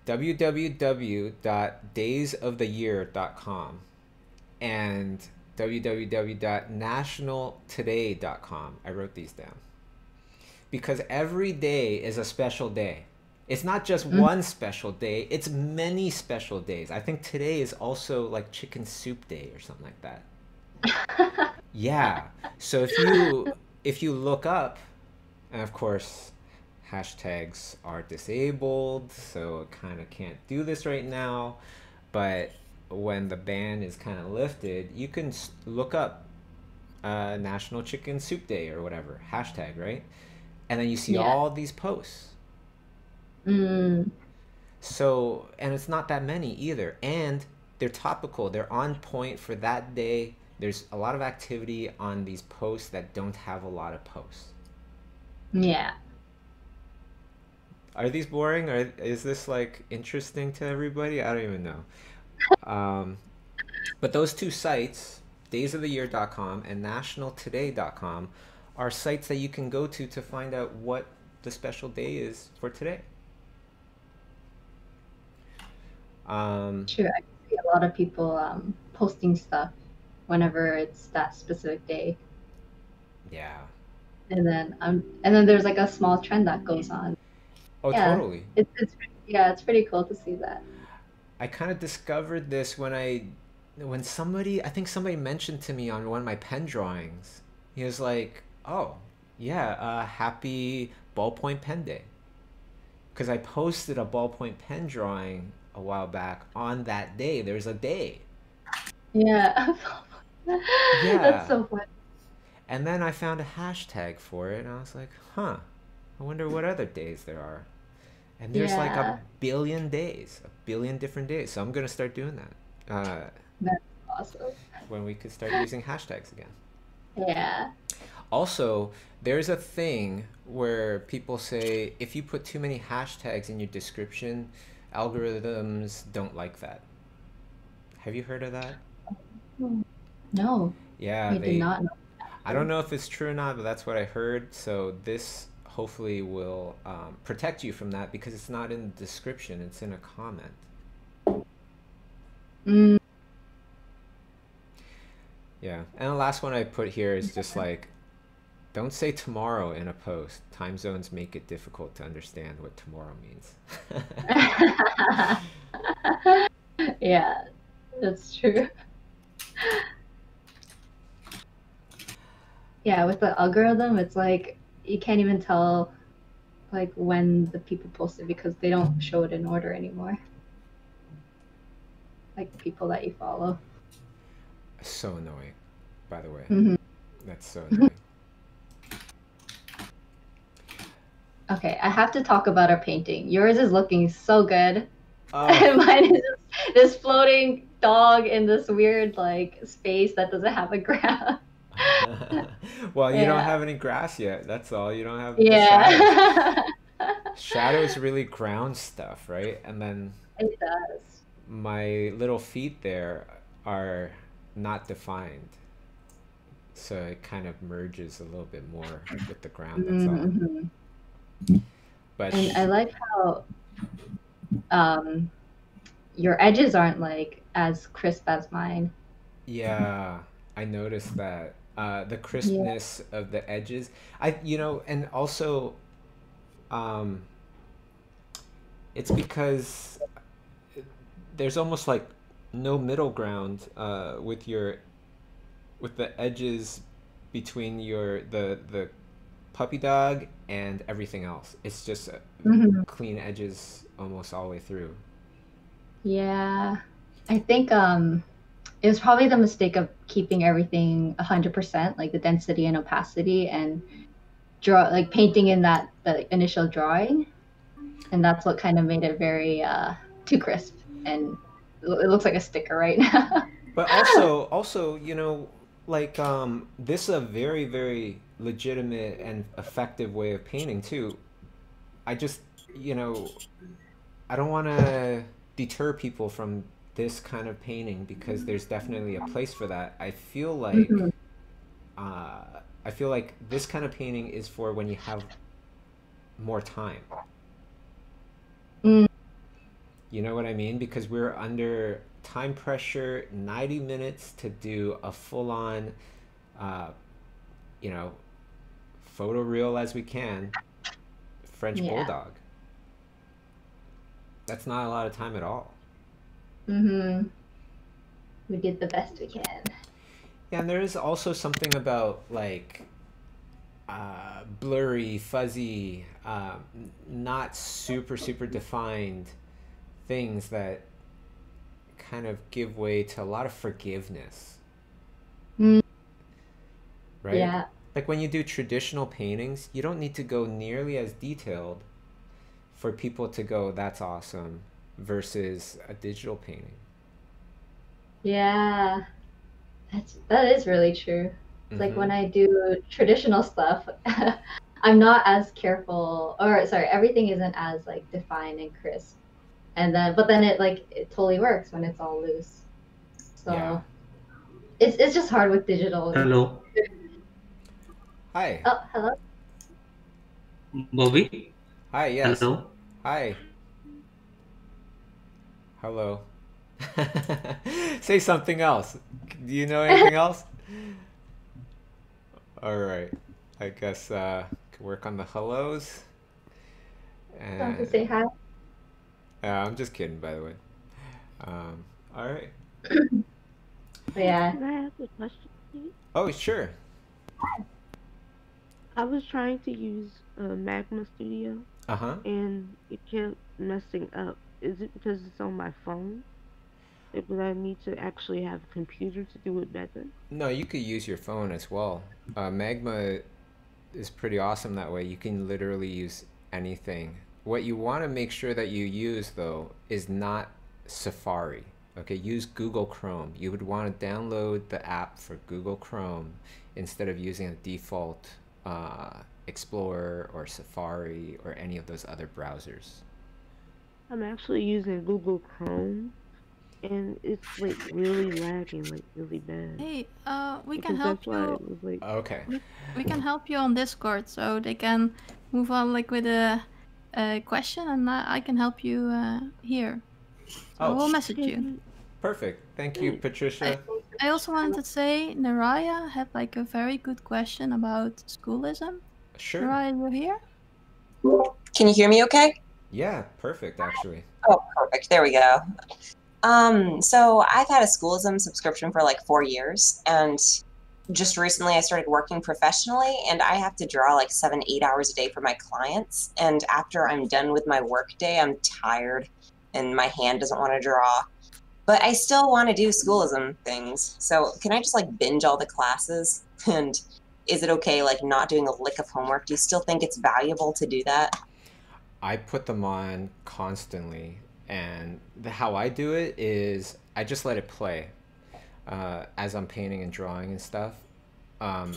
www.daysoftheyear.com and www.nationaltoday.com. I wrote these down because every day is a special day. It's not just mm-hmm. one special day, it's many special days. I think today is also like chicken soup day or something like that. [laughs] Yeah. So if you if you look up and of course hashtags are disabled, so kind of can't do this right now, but when the ban is kind of lifted, you can look up uh, National Chicken Soup Day or whatever hashtag, right? And then you see Yeah. all these posts. mm, So, and it's not that many either. And they're topical, they're on point for that day. There's a lot of activity on these posts that don't have a lot of posts. yeah. Are these boring or is this like interesting to everybody? I don't even know. Um, but those two sites, daysoftheyear.com and nationaltoday.com, are sites that you can go to to find out what the special day is for today. Um, True. I see a lot of people um, posting stuff whenever it's that specific day. yeah. And then um, and then there's like a small trend that goes on. Oh, Yeah. totally. It's, it's yeah, it's pretty cool to see that. I kind of discovered this when I, when somebody, I think somebody mentioned to me on one of my pen drawings. He was like, "Oh, yeah, uh, happy ballpoint pen day," because I posted a ballpoint pen drawing a while back on that day. There's a day, Yeah. [laughs] Yeah. That's so fun. and then I found a hashtag for it, and I was like, "Huh, I wonder what other days there are." And there's like a billion days, a billion different days. So I'm gonna start doing that. Uh, Awesome. when we could start using hashtags again. Yeah. Also, there's a thing where people say if you put too many hashtags in your description, algorithms don't like that. Have you heard of that? No, Yeah, I they did not. I don't know if it's true or not, but that's what I heard. So this hopefully will um, protect you from that because it's not in the description; it's in a comment. Mm, Yeah, and the last one I put here is just like, don't say tomorrow in a post. Time zones make it difficult to understand what tomorrow means. [laughs] yeah, that's true. Yeah, with the algorithm, it's like you can't even tell like when the people post it because they don't show it in order anymore. Like the people that you follow. so annoying, by the way. hmm That's so annoying. [laughs] Okay, I have to talk about our painting. Yours is looking so good. Oh, [laughs] And mine is this floating dog in this weird like space that doesn't have a [laughs] ground. [laughs] well, you don't have any grass yet. That's all. You don't have the shadows. Yeah. [laughs] Shadows really ground stuff, right? And then it does. my little feet there are not defined. So it kind of merges a little bit more with the ground, that's all. Mhm. But And I like how um, your edges aren't like as crisp as mine. Yeah, I noticed that. Uh, the crispness of the edges. I, you know, and also, um, it's because there's almost like no middle ground uh, with your with the edges between your the the puppy dog and everything else. It's just uh, Mhm. clean edges almost all the way through. Yeah, I think um, it was probably the mistake of keeping everything 100%, like the density and opacity, and draw like painting in that the initial drawing, and that's what kind of made it very uh, too crisp, and it looks like a sticker right now. [laughs] But also, also, you know, like um, this is a very, very legitimate and effective way of painting too. I just, you know, I don't want to deter people from this kind of painting because there's definitely a place for that. I feel like, Mhm. uh, I feel like this kind of painting is for when you have more time. Mm. You know what I mean? Because we're under time pressure, 90 minutes to do a full on, uh, you know, photo reel as we can, French Yeah. Bulldog. That's not a lot of time at all. Hmm We did the best we can. Yeah, and there is also something about like uh, blurry, fuzzy, uh, not super, super defined things that kind of give way to a lot of forgiveness. Mm. Right? Yeah. Like when you do traditional paintings, you don't need to go nearly as detailed for people to go, that's awesome, versus a digital painting. Yeah, that's that is really true. Like Mhm. when I do traditional stuff, [laughs] I'm not as careful, or sorry, everything isn't as like defined and crisp. And then, but then it like it totally works when it's all loose. So Yeah. it's it's just hard with digital. Hello, Hi. Oh, hello. Bobby. Hi, yes. Hello. Hi. Hello. [laughs] Say something else. Do you know anything [laughs] else? All right. I guess uh can work on the hellos. Want to And say hi? yeah, I'm just kidding by the way. Um all right. But [clears throat] yeah. Can I ask a question, please? Oh, sure. I was trying to use uh, Magma Studio Uh-huh. and it kept messing up. Is it because it's on my phone? Would I need to actually have a computer to do it better? No, you could use your phone as well. Uh, Magma is pretty awesome that way. You can literally use anything. What you want to make sure that you use, though, is not Safari. Okay, use Google Chrome. You would want to download the app for Google Chrome instead of using a default uh, Explorer or Safari or any of those other browsers. I'm actually using Google Chrome and it's like really lagging, like really bad. Hey, uh, we can help you. was like Okay. We can help you on Discord, so they can move on like with a, a question, and I, I can help you uh, here. So Oh, we'll message you. Perfect. Thank you, Patricia. I also wanted to say Naraya had like a very good question about schoolism. Sure. Naraya, you here? Can you hear me okay? Yeah, perfect, actually. Oh, perfect. There we go. Um, so I've had a schoolism subscription for like four years, and just recently I started working professionally, and I have to draw like seven, eight hours a day for my clients. And after I'm done with my work day, I'm tired, and my hand doesn't want to draw. But I still want to do schoolism things. So can I just like binge all the classes? And is it okay like not doing a lick of homework? Do you still think it's valuable to do that? I put them on constantly, and the, how I do it is I just let it play uh, as I'm painting and drawing and stuff. Um,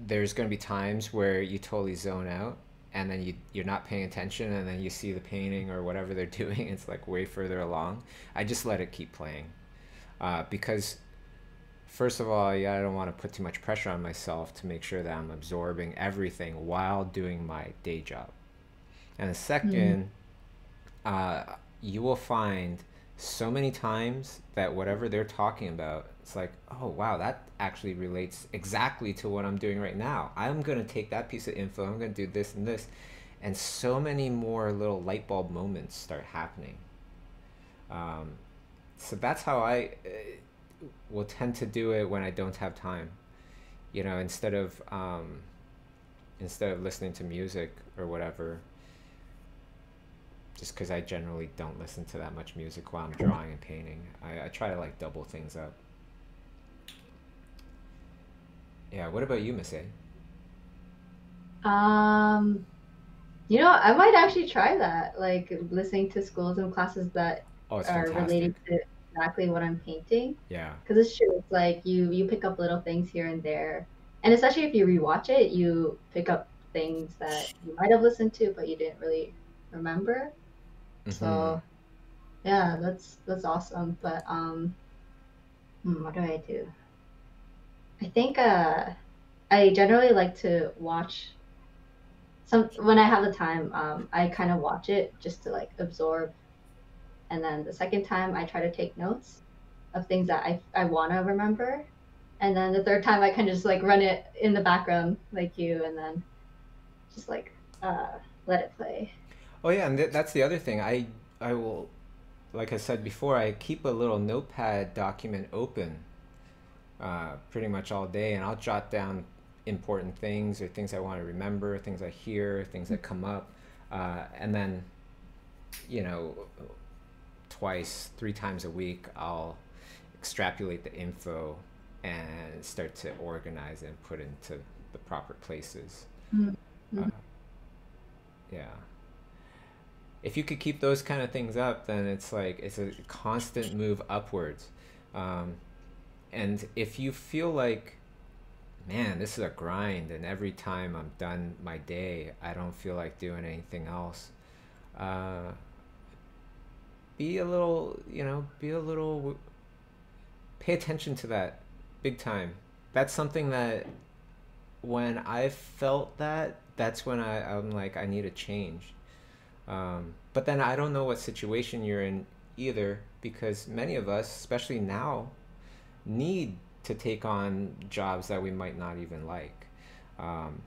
there's going to be times where you totally zone out, and then you you're not paying attention, and then you see the painting or whatever they're [laughs] doing. It's like way further along. I just let it keep playing uh, because first of all, yeah, I don't want to put too much pressure on myself to make sure that I'm absorbing everything while doing my day job. And the second, uh, you will find so many times that whatever they're talking about, it's like, oh wow, that actually relates exactly to what I'm doing right now. I'm gonna take that piece of info, I'm gonna do this and this, and so many more little light bulb moments start happening. Um, so that's how I uh, will tend to do it when I don't have time. You know, instead of um, instead of listening to music or whatever. Just because I generally don't listen to that much music while I'm drawing and painting, I, I try to like double things up. Yeah. What about you, Masae? Um, you know, I might actually try that. Like listening to schools and classes that Oh, are related to exactly what I'm painting. Yeah. Because it's true. It's like you you pick up little things here and there, and especially if you rewatch it, you pick up things that you might have listened to but you didn't really remember. So, Mhm. yeah, that's that's awesome. But um, hmm, what do I do? I think uh, I generally like to watch some when I have the time. Um, I kind of watch it just to like absorb, and then the second time I try to take notes of things that I I want to remember, and then the third time I can just like run it in the background like you, and then just like uh, let it play. Oh yeah, and th- that's the other thing. I I will, like I said before, I keep a little notepad document open, uh, pretty much all day, and I'll jot down important things or things I want to remember, things I hear, things that come up, uh, and then, you know, twice, three times a week, I'll extrapolate the info and start to organize and put into the proper places. Mhm. Uh, yeah if you could keep those kind of things up, then it's like it's a constant move upwards. Um, and if you feel like, man, this is a grind, and every time I'm done my day, I don't feel like doing anything else, uh, be a little, you know, be a little, pay attention to that big time. That's something that when I felt that, that's when I, I'm like, I need a change. Um, but then I don't know what situation you're in either, because many of us, especially now, need to take on jobs that we might not even like. Um,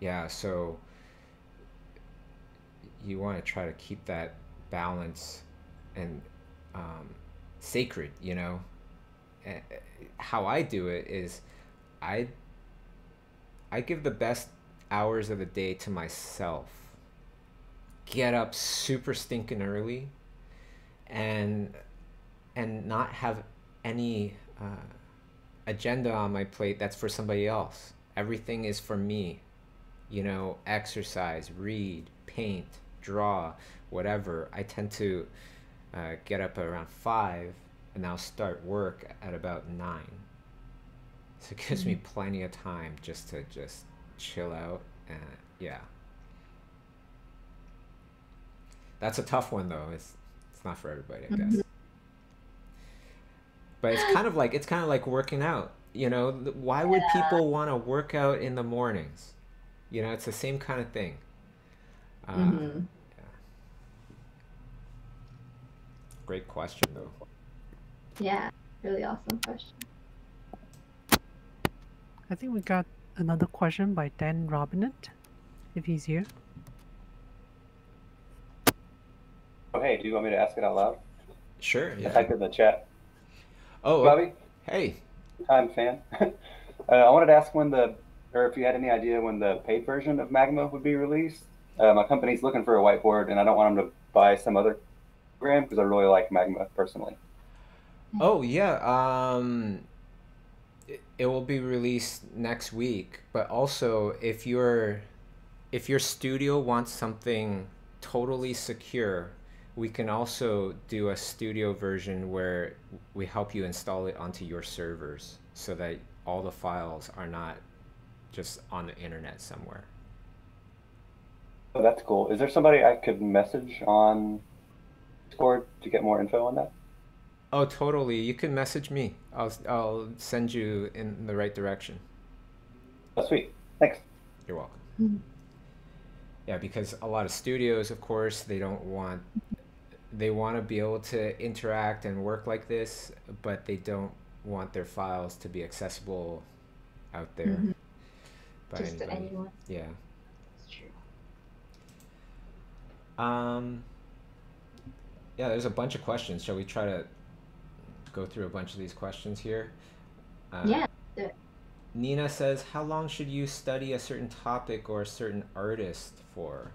yeah, so you want to try to keep that balance and um, sacred, you know? How I do it is I I give the best hours of the day to myself get up super stinking early and and not have any uh, agenda on my plate that's for somebody else. Everything is for me you know exercise read paint draw whatever. I tend to uh, get up around five and i'll start work at about nine. So it gives me plenty of time just to just chill out and yeah that's a tough one though. It's it's not for everybody, I guess. But it's kind of like it's kind of like working out. You know, why would people want to work out in the mornings? You know, it's the same kind of thing. Uh, Mhm. Great question though. Yeah, really awesome question. I think we got another question by Dan Robinett, if he's here. Oh, hey, do you want me to ask it out loud? Sure. I Yeah. typed it in the chat. Oh, Bobby, hey. time fan. [laughs] uh, I wanted to ask when the, or if you had any idea when the paid version of Magma would be released. Uh, my company's looking for a whiteboard, and I don't want them to buy some other program because I really like Magma personally. Oh yeah. Um, it, it will be released next week. But also, if your if your studio wants something totally secure, we can also do a studio version where we help you install it onto your servers so that all the files are not just on the internet somewhere. Oh, that's cool. Is there somebody I could message on Discord to get more info on that? Oh, totally. You can message me. I'll I'll send you in the right direction. Oh, sweet. Thanks. You're welcome. Mhm. Yeah, because a lot of studios, of course, they don't want they want to be able to interact and work like this, but they don't want their files to be accessible out there Mhm. by Just anybody. anyone. Yeah. It's true. Um yeah, there's a bunch of questions. Shall we try to go through a bunch of these questions here? Uh, Yeah. it. Nina says, How long should you study a certain topic or a certain artist for?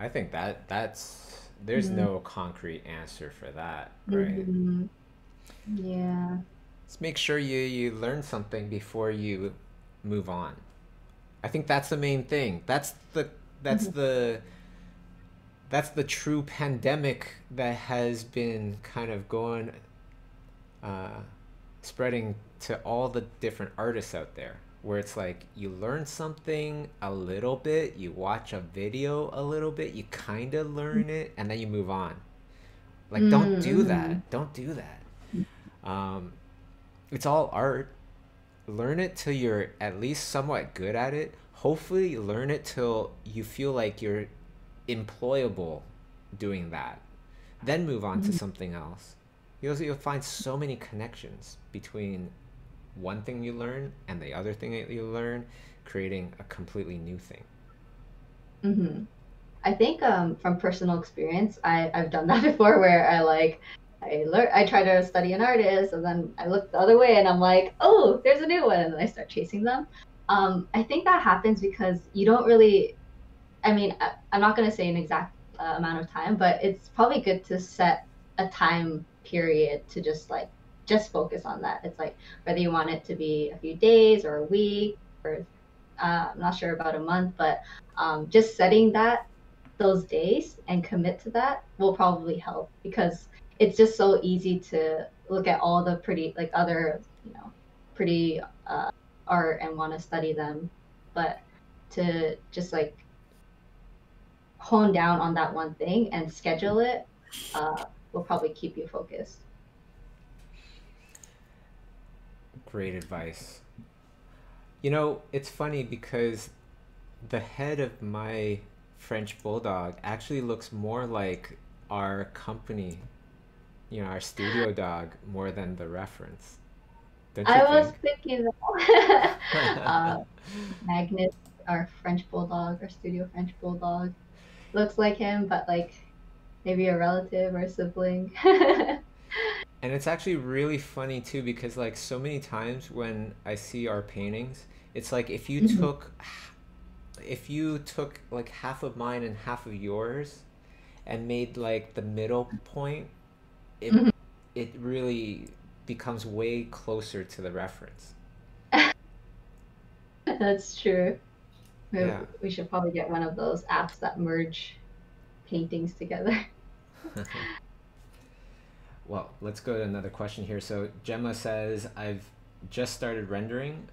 I think that that's there's Mhm. no concrete answer for that, right? Mhm. Yeah. Just make sure you you learn something before you move on. I think that's the main thing. That's the that's Mhm. the that's the true pandemic that has been kind of going uh, spreading to all the different artists out there where it's like you learn something a little bit you watch a video a little bit you kind of learn it and then you move on. Like don't do Mm-hmm. that. Don't do that. Um, it's all art. Learn it till you're at least somewhat good at it. Hopefully learn it till you feel like you're employable doing that. Then move on to Mhm. something else. You'll, you'll find so many connections between one thing you learn and the other thing that you learn creating a completely new thing hmm I think um, from personal experience, I, I've done that [laughs] before where I like, I learn, I try to study an artist and then I look the other way and I'm like, oh, there's a new one. And then I start chasing them. Um, I think that happens because you don't really, I mean, I, I'm not going to say an exact uh, amount of time, but it's probably good to set a time period to just like, just focus on that. It's like whether you want it to be a few days or a week or uh, I'm not sure about a month, but um, just setting that those days and commit to that will probably help because it's just so easy to look at all the pretty like other you know pretty uh, art and want to study them but to just like hone down on that one thing and schedule it uh, will probably keep you focused Great advice. You know, it's funny because the head of my French bulldog actually looks more like our company, you know, our studio [gasps] dog more than the reference. I was thinking that [laughs] [laughs] uh, magnus our french bulldog our studio french bulldog looks like him but like maybe a relative or sibling [laughs] And it's actually really funny too because like so many times when I see our paintings, it's like if you Mhm. took if you took like half of mine and half of yours and made like the middle point, it Mhm. it really becomes way closer to the reference. [laughs] That's true. Yeah. we should probably get one of those apps that merge paintings together. [laughs] Well, let's go to another question here. So Gemma says, I've just started rendering.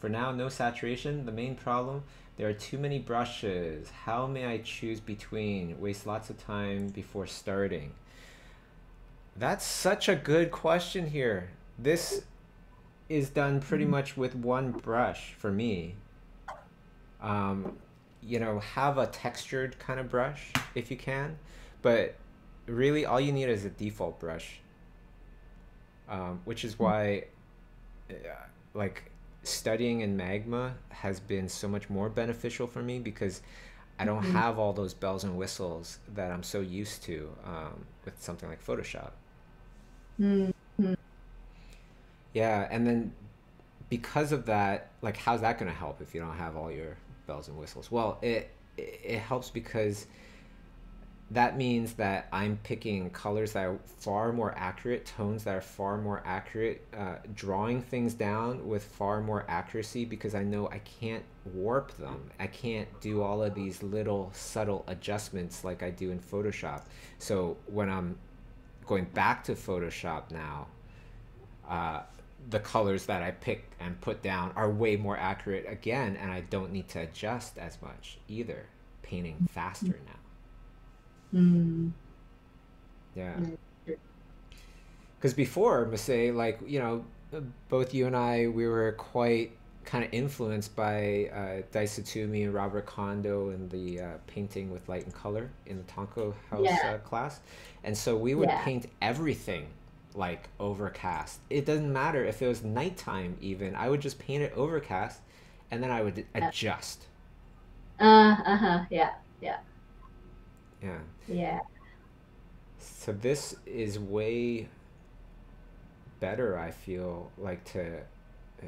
For now, no saturation. The main problem, there are too many brushes. How may I choose between? Waste lots of time before starting. That's such a good question here. This is done pretty much with one brush for me. Um, you know, have a textured kind of brush if you can, but really all you need is a default brush um, which is why uh, like studying in magma has been so much more beneficial for me because i don't Mhm. have all those bells and whistles that i'm so used to um, with something like photoshop. Mm, yeah and then because of that like how's that going to help if you don't have all your bells and whistles? Well it it helps because that means that I'm picking colors that are far more accurate, tones that are far more accurate, uh, drawing things down with far more accuracy because I know I can't warp them. I can't do all of these little subtle adjustments like I do in Photoshop. So when I'm going back to Photoshop now, uh, the colors that I pick and put down are way more accurate again, and I don't need to adjust as much either. Painting faster now. Mm, Yeah. Because before, Masae, like, you know, both you and I, we were quite kind of influenced by uh, Dice Tsutsumi and Robert Kondo and the uh, painting with light and color in the Tonko House Yeah. uh, class. And so we would Yeah. paint everything like overcast. It doesn't matter if it was nighttime, even. I would just paint it overcast and then I would Yeah. adjust. Uh, uh-huh. Yeah, yeah, Yeah. yeah. So this is way better. I feel like to uh,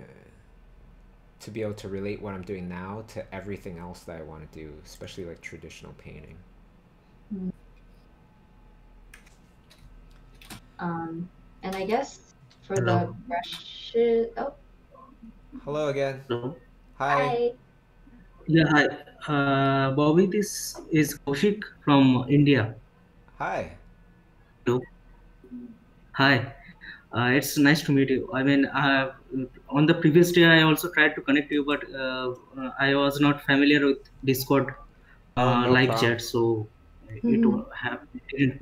to be able to relate what I'm doing now to everything else that I want to do, especially like traditional painting. Um, and I guess for the Hello. brushes. Oh, Hello again. Hello. Hi. hi. Yeah, hi. Uh, Bobby, this is Kaushik from India. Hi. Hello. Hi. Uh, it's nice to meet you. I mean, uh, on the previous day, I also tried to connect you, but uh, I was not familiar with Discord Oh, uh, no live problem. chat, so it Mhm. it didn't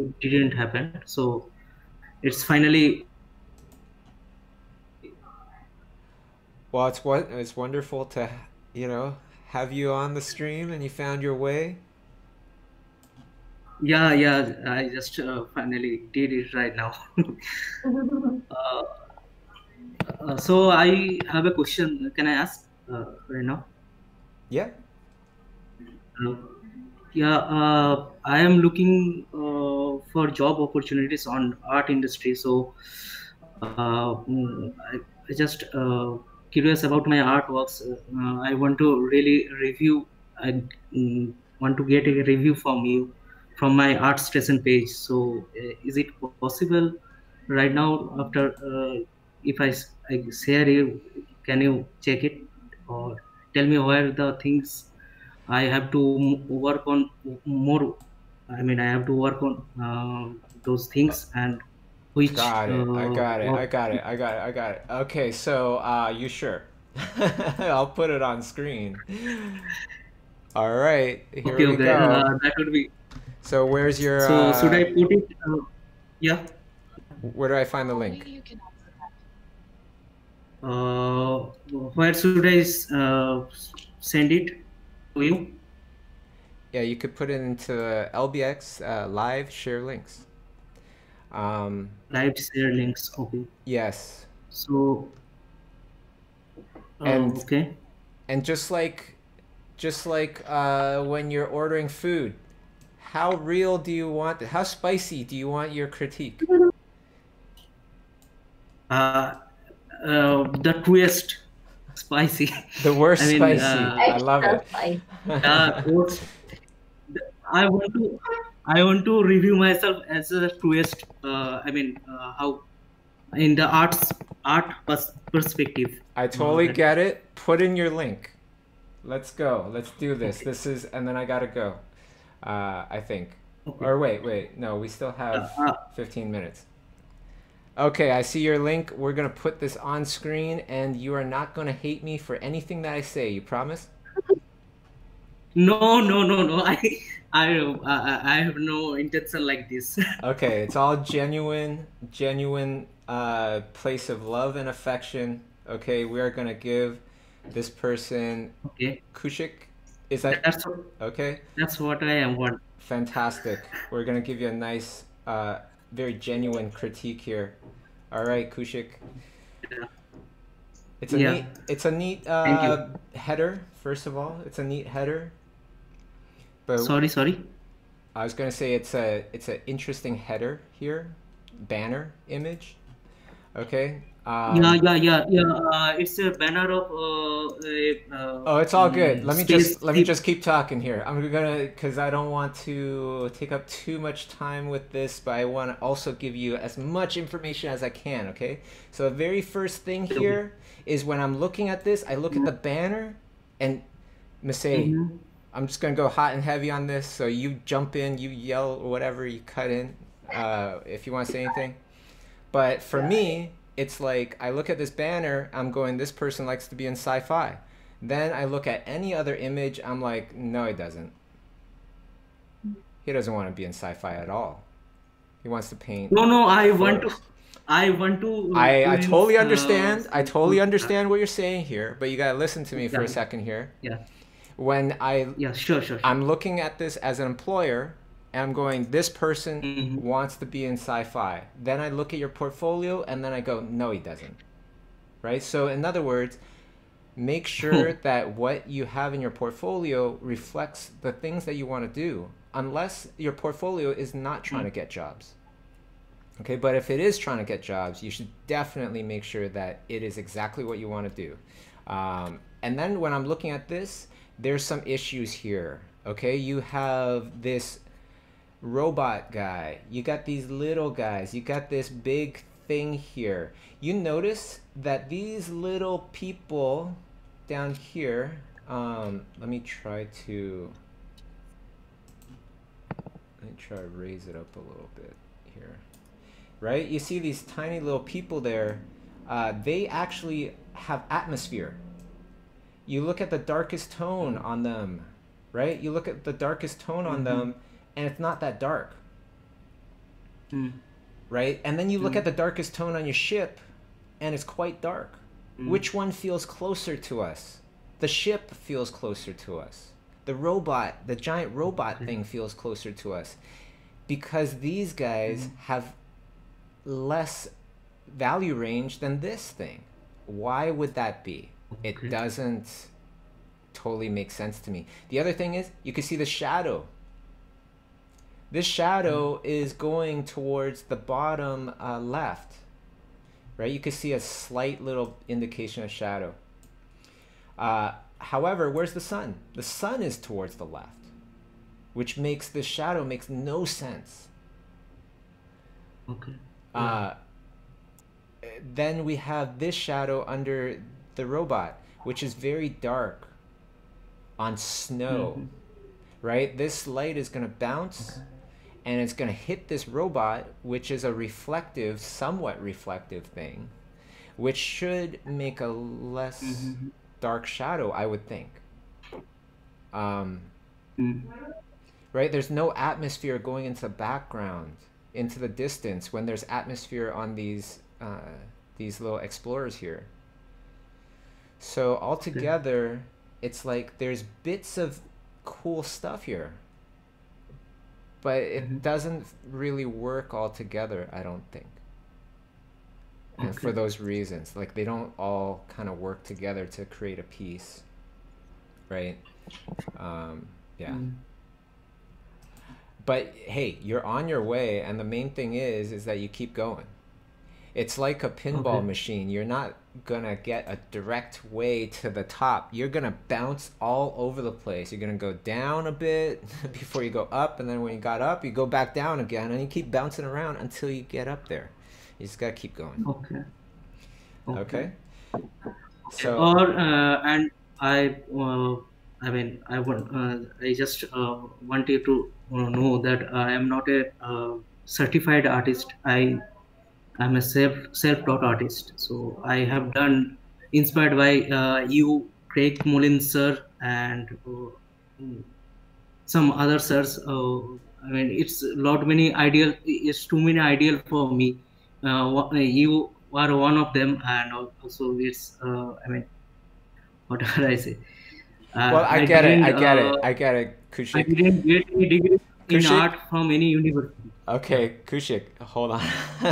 it didn't happen. So it's finally Well, it's what it's wonderful to, you know, have you on the stream and you found your way. yeah, yeah. I just uh, finally did it right now. [laughs] uh, uh, so I have a question. Can I ask uh, right now? Yeah. Uh, yeah, uh, I am looking uh, for job opportunities on art industry. So uh, mm, I, I just uh, curious about my artworks. Uh, I want to really review. I mm, want to get a review from you from my art station page. So uh, is it possible right now after uh, if I share you, can you check it or tell me where the things I have to work on more. I mean, I have to work on uh, those things and which. Got it. I uh, got it. I got it. I got it. I got it. Okay, so uh you sure? [laughs] I'll put it on screen. All right, here Okay, we okay. go. Uh, that would be. So where's your So should I uh, put it? Uh, yeah. where do I find the link? Uh, where should I uh, send it to you? Yeah, you could put it into LBX uh, live share links. Um, Live share links. Okay. yes. So. Uh, And okay. and just like just like uh, when you're ordering food, how real do you want how spicy do you want your critique? Uh, uh, the twist, spicy. The worst [laughs] I mean, spicy. uh, I love it. uh, I want to I want to review myself as a truest. Uh, I mean, uh, how in the arts art pers- perspective. I totally get it. Put in your link. Let's go. Let's do this. This is, and then I gotta go. Uh, I think. Or wait, wait. No, we still have Uh, uh. 15 minutes. Okay, I see your link. We're gonna put this on screen, and you are not gonna hate me for anything that I say. You promise? [laughs] No, no, no, no. [laughs] I I I, I have no intention like this. [laughs] Okay, it's all genuine, genuine uh, place of love and affection. Okay, we are gonna give this person Okay. Kushik. Is that That's what, okay? that's what I am want. Fantastic. We're gonna give you a nice, uh, very genuine critique here. All right, Kushik. It's a Yeah. neat. It's a neat uh, header. First of all, it's a neat header. But Sorry, sorry. I was gonna say it's a it's an interesting header here, banner image. Okay. Um, yeah, yeah, yeah, yeah. Uh, it's a banner of uh, a, uh, Oh, it's all good. mm, Let me just let me just keep talking here. I'm gonna because I don't want to take up too much time with this, but I want to also give you as much information as I can. Okay. So the very first thing here is when I'm looking at this, I look at the banner, and Masae, Mhm. I'm just gonna go hot and heavy on this. So you jump in, you yell or whatever, you cut in, uh, if you want to say anything. But for me, it's like I look at this banner, I'm going, this person likes to be in sci-fi. Then I look at any other image, I'm like, no, he doesn't. He doesn't want to be in sci-fi at all. He wants to paint. No, no. I want to. I want to. I, I totally uh, understand. I totally understand what you're saying here, but you gotta listen to me for a second here. Yeah. When I Yeah, sure, sure. I'm looking at this as an employer and I'm going, this person Mhm. wants to be in sci fi. Then I look at your portfolio and then I go, no, he doesn't. Right? So, in other words, make sure that what you have in your portfolio reflects the things that you want to do. unless your portfolio is not trying to get jobs. Okay, but if it is trying to get jobs, you should definitely make sure that it is exactly what you want to do. Um, and then when I'm looking at this, there's some issues here. Okay, you have this robot guy, you got these little guys, you got this big thing here. You notice that these little people down here, um, let me try to, let me try to raise it up a little bit here. Right? You see these tiny little people there, uh, they actually have atmosphere. You look at the darkest tone on them, right? You look at the darkest tone on Mhm. them, and it's not that dark, Mm. right? And then you look Mm. at the darkest tone on your ship, and it's quite dark. Mm. Which one feels closer to us? The ship feels closer to us. The robot, the giant robot thing feels closer to us. Because these guys have less value range than this thing. Why would that be? It doesn't totally make sense to me. The other thing is, you can see the shadow. This shadow is going towards the bottom uh, left, right? You can see a slight little indication of shadow. Uh, however, where's the sun? The sun is towards the left, which makes the shadow makes no sense. Okay. Uh, then we have this shadow under the robot, which is very dark on snow, Mhm. right? This light is going to bounce and it's going to hit this robot, which is a reflective, somewhat reflective thing, which should make a less Mhm. dark shadow, I would think. Um, Mm. right? There's no atmosphere going into the background, into the distance when there's atmosphere on these uh, these little explorers here. So altogether, it's like there's bits of cool stuff here, but it doesn't really work all together. I don't think. And for those reasons, like they don't all kind of work together to create a piece, right? Um, yeah. Mm. But hey, you're on your way, and the main thing is is that you keep going. It's like a pinball Okay. machine. You're not gonna get a direct way to the top. You're gonna bounce all over the place. You're gonna go down a bit [laughs] before you go up, and then when you got up, you go back down again, and you keep bouncing around until you get up there. You just gotta keep going. Okay. Okay. So or uh, and I uh, I mean I want uh, I just uh, wanted to uh, know that I am not a uh, certified artist. I am a self self taught artist. So I have done inspired by uh, you, Craig Mullins sir, and uh, mm, some other sirs. Uh, I mean it's lot many ideal. It's too many ideal for me. Uh, you are one of them, and also it's. Uh, I mean, whatever I say. Uh, well, I, get it. I get it. I get it. I Kushik. didn't get any degree in art from any university. Okay, Kushik, hold on. [laughs]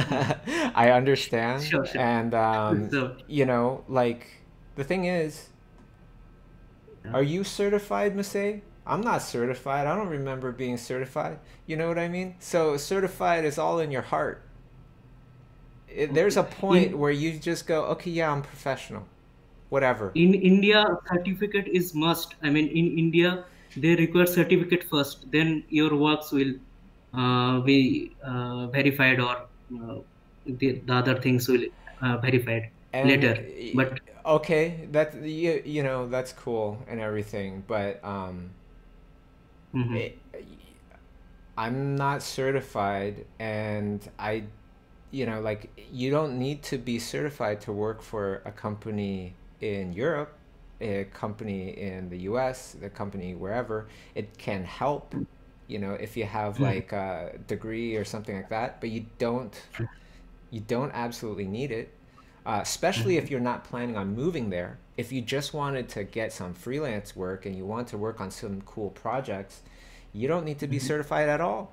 I understand. Sure, sure. And um, So- you know, like the thing is, are you certified, Masae? I'm not certified. I don't remember being certified. You know what I mean? So certified is all in your heart. It, there's a point where you just go, okay, yeah, I'm professional. Whatever. In India, certificate is must. I mean, in India, they require certificate first. Then your works will uh, be uh, verified, or uh, the, the other things will uh, verified And later. But okay, that you, you know that's cool and everything, but um, Mhm. it- I'm not certified, and I, you know, like you don't need to be certified to work for a company in Europe, a company in the U.S., the company wherever. It can help, you know, if you have like a degree or something like that, but you don't you don't absolutely need it, uh, especially if mm-hmm. you're not planning on moving there. If you just wanted to get some freelance work and you want to work on some cool projects, you don't need to be mm-hmm. certified at all.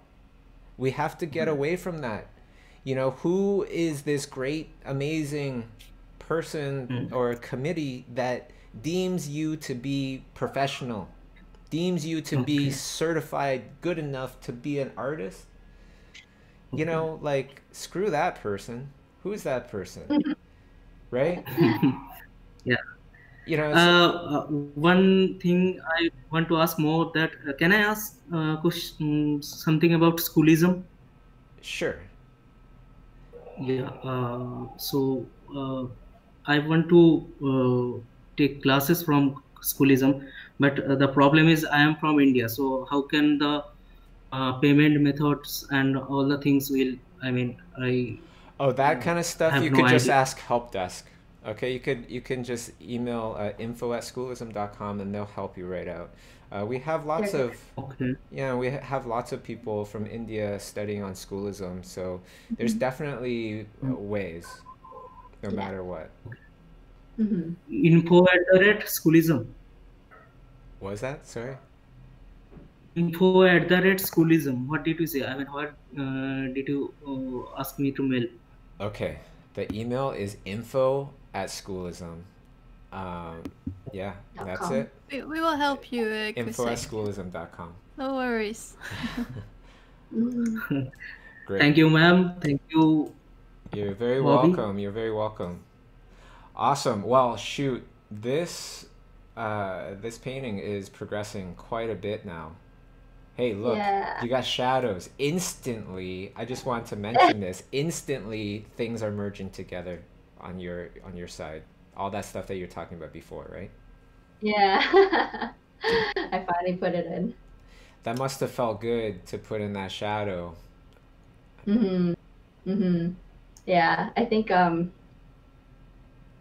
We have to get mm-hmm. away from that. You know, who is this great, amazing person or committee that deems you to be professional, deems you to be certified good enough to be an artist, you know, like screw that person. Who's that person? [laughs] right? [laughs] yeah. You know, Uh, uh, one thing I want to ask more that uh, can I ask uh, question, something about schoolism? Sure. Yeah. Uh, so uh, I want to uh, take classes from schoolism, but uh, the problem is I am from India. So how can the uh, payment methods and all the things will? I mean, I Oh, that kind of stuff you no could just ask help desk. Okay, you could you can just email uh, info at schoolism.com and they'll help you right out. Uh, we have lots of Okay. yeah, we have lots of people from India studying on schoolism, so there's Mhm. definitely uh, ways, no matter what. hmm info at the rate schoolism. What was that? Sorry. Info at the rate schoolism. What did you say? I mean, what uh, did you uh, ask me to mail? Okay, the email is info at schoolism. Um, yeah, Dot that's com. it. We, we will help you, uh, Info at Kusik. schoolism.com. No worries. [laughs] Great. Thank you, ma'am. Thank you. You're very Bobby. welcome. You're very welcome. Awesome. Well, shoot, this uh, this painting is progressing quite a bit now. Hey, look, Yeah. you got shadows. Instantly, I just want to mention this. Instantly, things are merging together on your on your side. All that stuff that you're talking about before, right? Yeah. [laughs] I finally put it in. That must have felt good to put in that shadow. Mhm. Mhm. Yeah, I think um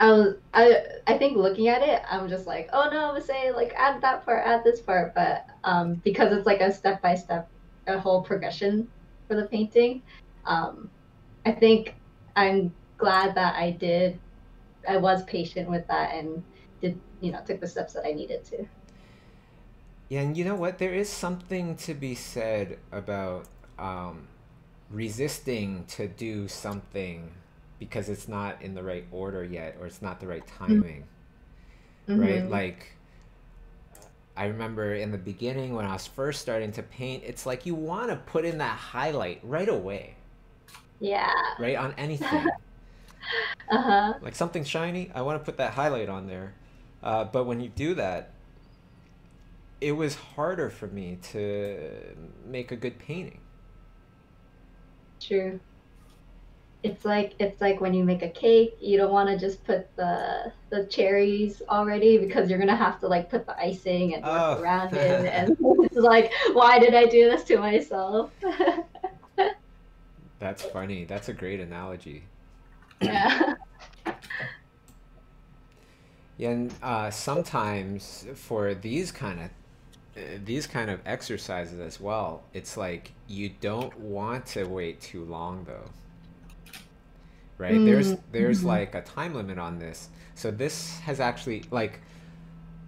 I was I I think looking at it, I'm just like, oh no, I would say like add that part, add this part, but um because it's like a step by step, a whole progression for the painting, um I think I'm glad that I did I was patient with that and did you know took the steps that I needed to. Yeah, and you know what? There is something to be said about um, resisting to do something because it's not in the right order yet or it's not the right timing, right? Mhm. Like, I remember in the beginning when I was first starting to paint, it's like you want to put in that highlight right away, Yeah. right? On anything. [laughs] Uh-huh. like something shiny i want to put that highlight on there uh, but when you do that it was harder for me to make a good painting True. It's like it's like when you make a cake, you don't want to just put the the cherries already because you're gonna have to like put the icing and work Oh. around it, and [laughs] it's like, why did I do this to myself? [laughs] that's funny that's a great analogy yeah. yeah and uh, sometimes for these kind of uh, these kind of exercises as well it's like you don't want to wait too long though right? There's Mm, there's mhm. like a time limit on this. So this has actually like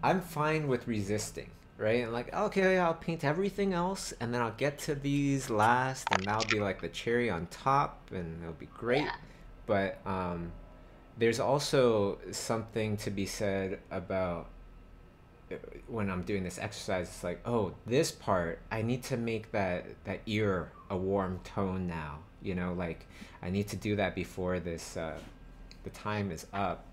i'm fine with resisting right? And like okay i'll paint everything else and then i'll get to these last and that'll be like the cherry on top and it'll be great. But um there's also something to be said about uh, when I'm doing this exercise, it's like, oh, this part, I need to make that that ear a warm tone now. You know, like I need to do that before this uh, the time is up.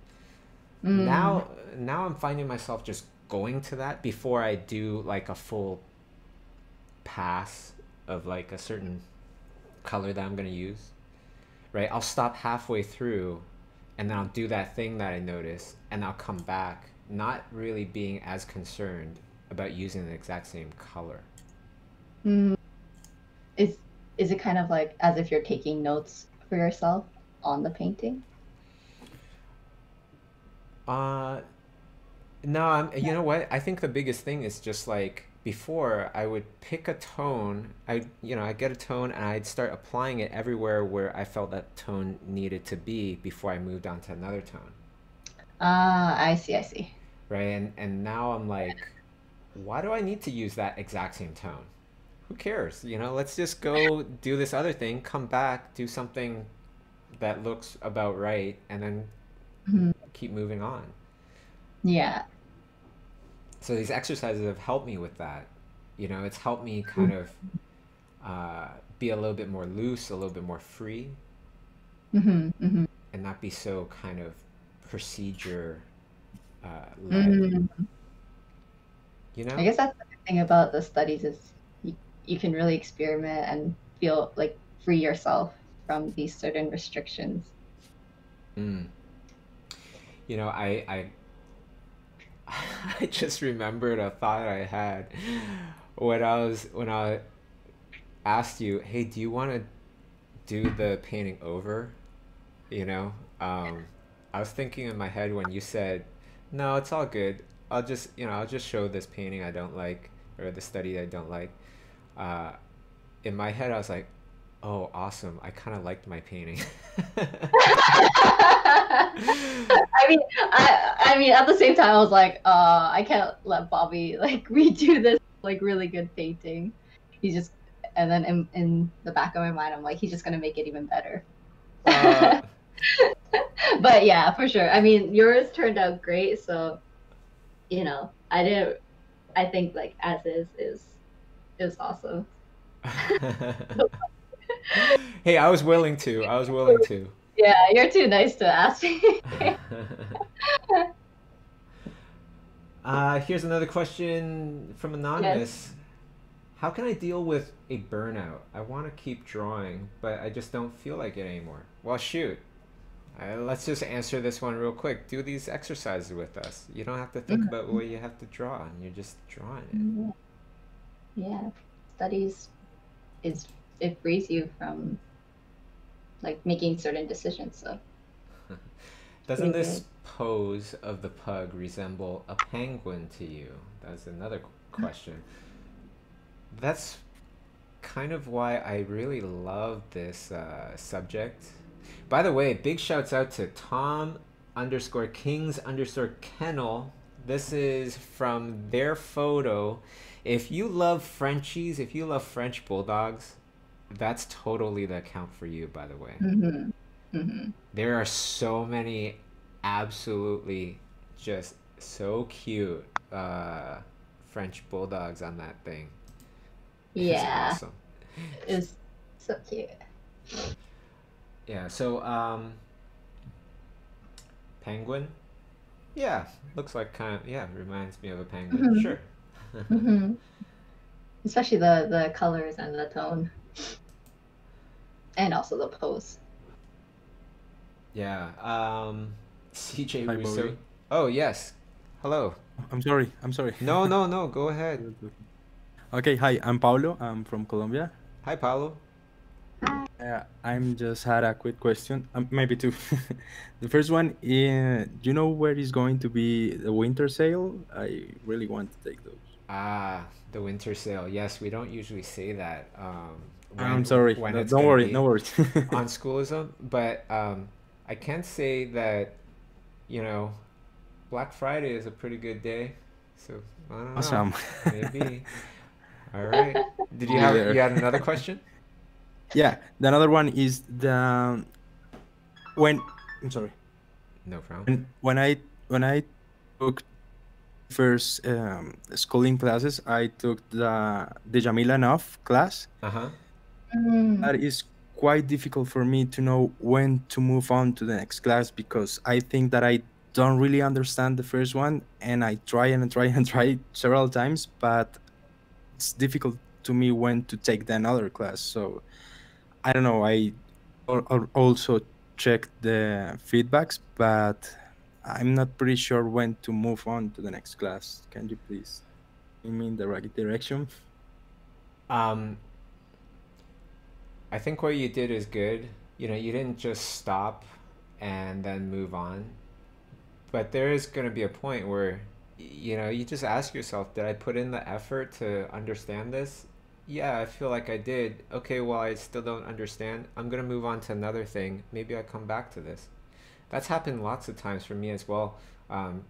Mm. Now, now I'm finding myself just going to that before I do like a full pass of like a certain color that I'm gonna use. Right? I'll stop halfway through and then I'll do that thing that I noticed and I'll come back not really being as concerned about using the exact same color. Mm. Is is it kind of like as if you're taking notes for yourself on the painting? Uh no, I'm, you know what? I think the biggest thing is just like before I would pick a tone, I you know, I get a tone and I'd start applying it everywhere where I felt that tone needed to be before I moved on to another tone. Ah, I see, I see. right? And and now I'm like, why do I need to use that exact same tone? Who cares? You know, let's just go do this other thing, come back, do something that looks about right, and then Mhm. keep moving on. Yeah. so these exercises have helped me with that. You know, it's helped me kind of uh, be a little bit more loose, a little bit more free, hmm hmm and not be so kind of procedure uh, led. mm You I guess that's the thing about the studies is you, can really experiment and feel like free yourself from these certain restrictions. Mm. You know, I I [laughs] I just remembered a thought I had when I was when I asked you, "Hey, do you want to do the painting over?" You know, um, I was thinking in my head when you said, "No, it's all good. I'll just, you know, I'll just show this painting I don't like or the study I don't like." Uh, in my head, I was like, "Oh, awesome! I kind of liked my painting." [laughs] I mean, I I mean, at the same time, I was like, uh, I can't let Bobby like [laughs] redo this like really good painting. He just, and then in in the back of my mind, I'm like, he's just gonna make it even better. Uh, [laughs] But yeah, for sure. I mean, yours turned out great, so you know, I didn't. I think like as is is is awesome. [laughs] hey, I was willing to. I was willing to. Yeah, you're too nice to ask me. [laughs] Uh, here's another question from Anonymous. Yes. How can I deal with a burnout? I want to keep drawing, but I just don't feel like it anymore. Well, shoot. Uh, let's just answer this one real quick. Do these exercises with us. You don't have to think about what you have to draw, and you're just drawing it. yeah, studies is it frees you from like making certain decisions. So [laughs] Doesn't this pose of the pug resemble a penguin to you? That's another [laughs] question. That's kind of why I really love this uh, subject. By the way, big shouts out to Tom underscore Kings underscore Kennel. This is from their photo. If you love Frenchies, if you love French bulldogs, that's totally the account for you, by the way. hmm hmm There are so many absolutely just so cute uh, French bulldogs on that thing. It's yeah, awesome. it's so cute. Yeah, so um penguin? Yeah, looks like kind of yeah, reminds me of a penguin. Mhm. Sure. Hmm [laughs] Especially the the colors and the tone, and also the pose. Yeah. Um [laughs] CJ Hi, Russo. Bobby. Oh, yes. Hello. I'm sorry. I'm sorry. No, no, no, go ahead. [laughs] Okay, hi. I'm Paulo. I'm from Colombia. Hi, Paulo. Uh, I'm just had a quick question, um, maybe two. the first one, is, do you know where is going to be the winter sale? I really want to take those. Ah, the winter sale. Yes, we don't usually say that. Um, I'm sorry. when No, don't worry, no worries. [laughs] on schoolism, but um, I can say that, you know, Black Friday is a pretty good day. So I don't know. Awesome. Maybe. All right. Did you have you had another question? [laughs] Yeah, the another one is the when I'm sorry. No problem. When, when I when I took first um, schooling classes, I took the the Jamila Enough class. Uh huh. That is quite difficult for me to know when to move on to the next class because I think that I don't really understand the first one and I try and try and try several times, but it's difficult to me when to take the another class. So I don't know. I al- al- also checked the feedbacks, but I'm not pretty sure when to move on to the next class. Can you please give me in the right direction? Um, I think what you did is good. You know, you didn't just stop and then move on. But there is going to be a point where, you know, you just ask yourself, did I put in the effort to understand this? Yeah, I feel like I did. Okay, well, I still don't understand. I'm going to move on to another thing. Maybe I come back to this. That's happened lots of times for me as well. Um,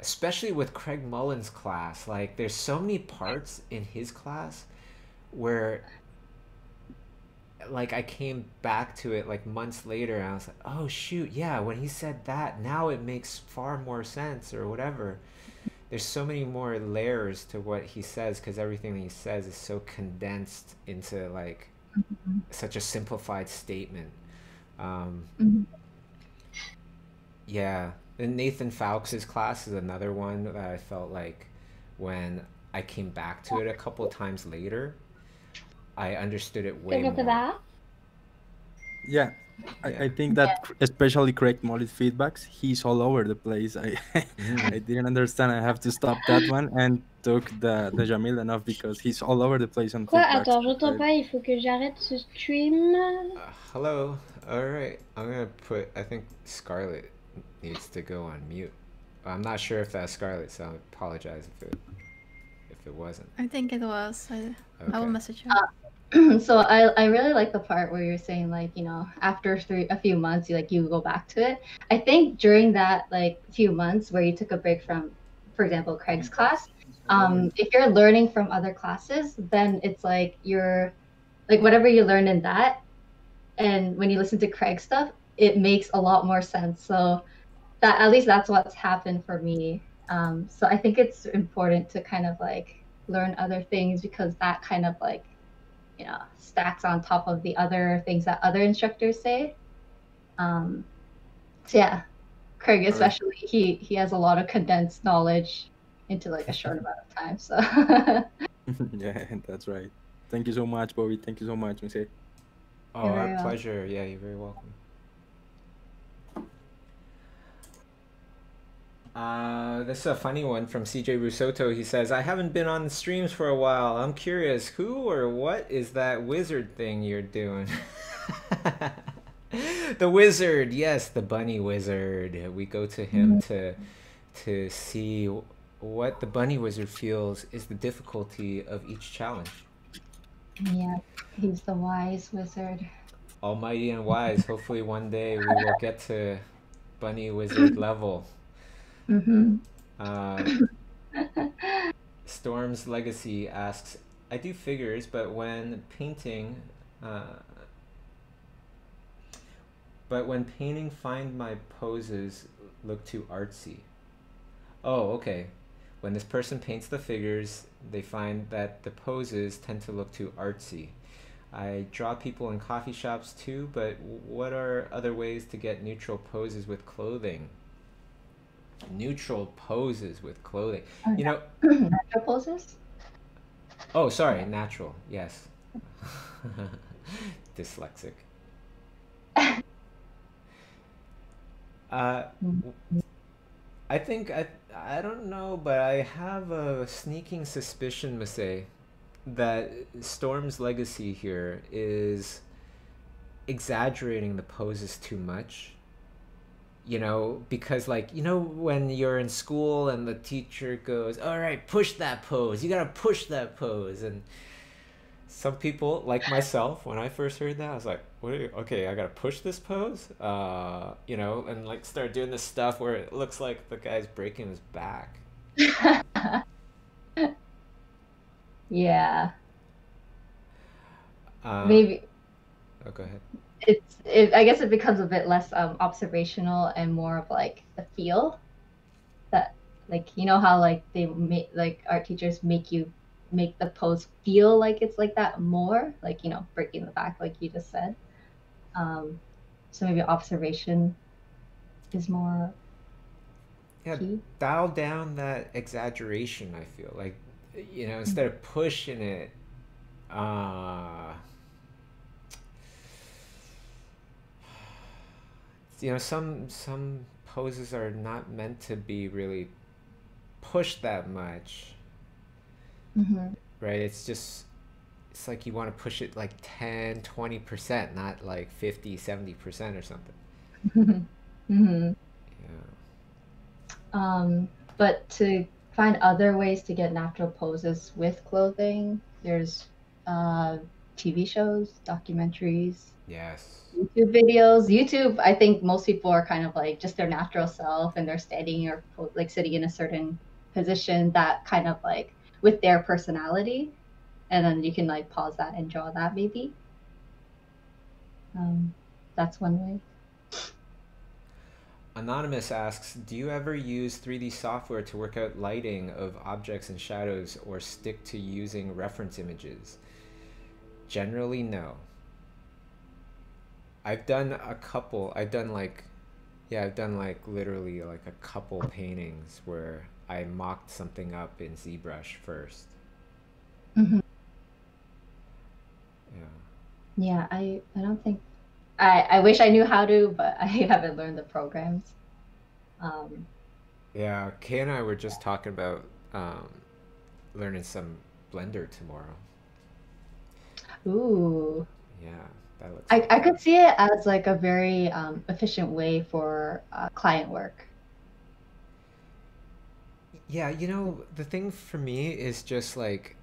especially with Craig Mullins' class. Like, there's so many parts in his class where like I came back to it like months later and I was like, "Oh shoot, yeah, when he said that, now it makes far more sense or whatever." there's so many more layers to what he says because everything he says is so condensed into like Mhm. such a simplified statement. Um, Mhm. Yeah, and Nathan Fowkes's class is another one that I felt like when I came back to it a couple of times later, I understood it way more. that. Yeah, I, I think that cr- especially Craig Mullins' feedbacks, he's all over the place. I mm. [laughs] I didn't understand. I have to stop that one and took the the Jamil enough because he's all over the place on Quoi feedbacks. Attends, j'entends I- pas, il faut que j'arrête ce stream. Uh, hello. All right. I'm gonna put. I think Scarlett needs to go on mute. I'm not sure if that's Scarlett, so I apologize if it if it wasn't. I think it was. I, I will Okay. message her. [clears throat] so I, I really like the part where you're saying like you know after three a few months you like you go back to it i think during that like few months where you took a break from for example craig's class um if you're learning from other classes then it's like you're like whatever you learned in that and when you listen to craig's stuff it makes a lot more sense so that at least that's what's happened for me um so i think it's important to kind of like learn other things because that kind of like you know stacks on top of the other things that other instructors say um so yeah craig Alright. especially he he has a lot of condensed knowledge into like a [laughs] short amount of time so [laughs] yeah, that's right. Thank you so much, Bobby. Thank you so much, Missy. Oh, You're very our welcome. pleasure. Yeah, you're very welcome. Uh, this is a funny one from CJ Rusotto. He says, I haven't been on the streams for a while. I'm curious, who or what is that wizard thing you're doing? [laughs] the wizard, yes, the bunny wizard. We go to him to to see what the bunny wizard feels is the difficulty of each challenge. yeah he's the wise wizard Almighty and wise. Hopefully, one day we will get to bunny wizard [laughs] level. Hmm Uh, [coughs] Storm's Legacy asks, I do figures, but when painting, uh, but when painting, find my poses look too artsy. Oh, okay. When this person paints the figures, they find that the poses tend to look too artsy. I draw people in coffee shops too, but what are other ways to get neutral poses with clothing? Neutral poses with clothing. You know, [clears throat] natural poses Oh, sorry, natural. Yes. [laughs] Dyslexic. [laughs] Uh, I think I I don't know, but I have a sneaking suspicion, Masae, that Storm's legacy here is exaggerating the poses too much. You know, because like you know when you're in school and the teacher goes, "All right, push that pose. You gotta push that pose," and some people, like myself, when I first heard that, I was like, "What? Are you, okay, I gotta push this pose." Uh, you know, and like start doing this stuff where it looks like the guy's breaking his back. [laughs] yeah Uh, maybe Oh, go ahead. It's it, i guess it becomes a bit less um, observational and more of like the feel that like you know how like they make like art teachers make you make the pose feel like it's like that more like you know breaking the back like you just said um so maybe observation is more Yeah, key dial down that exaggeration. I feel like, you know, instead of pushing it, uh, you know, some some poses are not meant to be really pushed that much, hmm right? It's just it's like you want to push it like 10, 20%, not like 50, 70% or something. [laughs] hmm Yeah. Um, but to find other ways to get natural poses with clothing, there's uh, TV shows, documentaries, Yes. YouTube videos. YouTube, I think most people are kind of like just their natural self and they're standing or like sitting in a certain position that kind of like with their personality. And then you can like pause that and draw that maybe. Um, that's one way. Anonymous asks, do you ever use 3D software to work out lighting of objects and shadows or stick to using reference images? Generally, no. I've done a couple, I've done like, yeah, I've done like literally like a couple paintings where I mocked something up in ZBrush first. hmm Yeah. Yeah, I I don't think I I wish I knew how to, but [laughs] I haven't learned the programs. Um, Yeah, Kay and I were just talking about um, learning some Blender tomorrow. Ooh, Yeah, that looks. I I could see it as like a very um, efficient way for uh, client work. Yeah, you know, the thing for me is just like,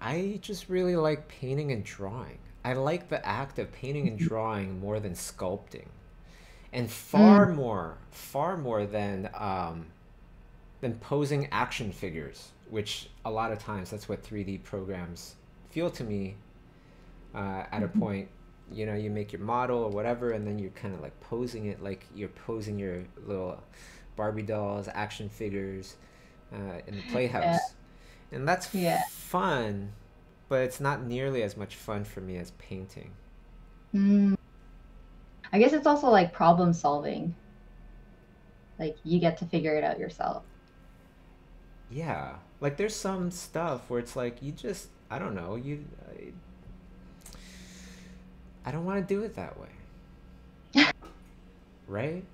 I just really like painting and drawing. I like the act of painting and drawing more than sculpting, and far Mm. more, far more than um, than posing action figures, which a lot of times that's what 3D programs feel to me uh, at a Mhm. point. You know, you make your model or whatever, and then you're kind of like posing it like you're posing your little Barbie dolls, action figures uh, in the playhouse. And that's Yeah. fun, but it's not nearly as much fun for me as painting. Mm. I guess it's also like problem solving. Like you get to figure it out yourself. Yeah, like there's some stuff where it's like you just I don't know you I, don't want to do it that way, [laughs] right?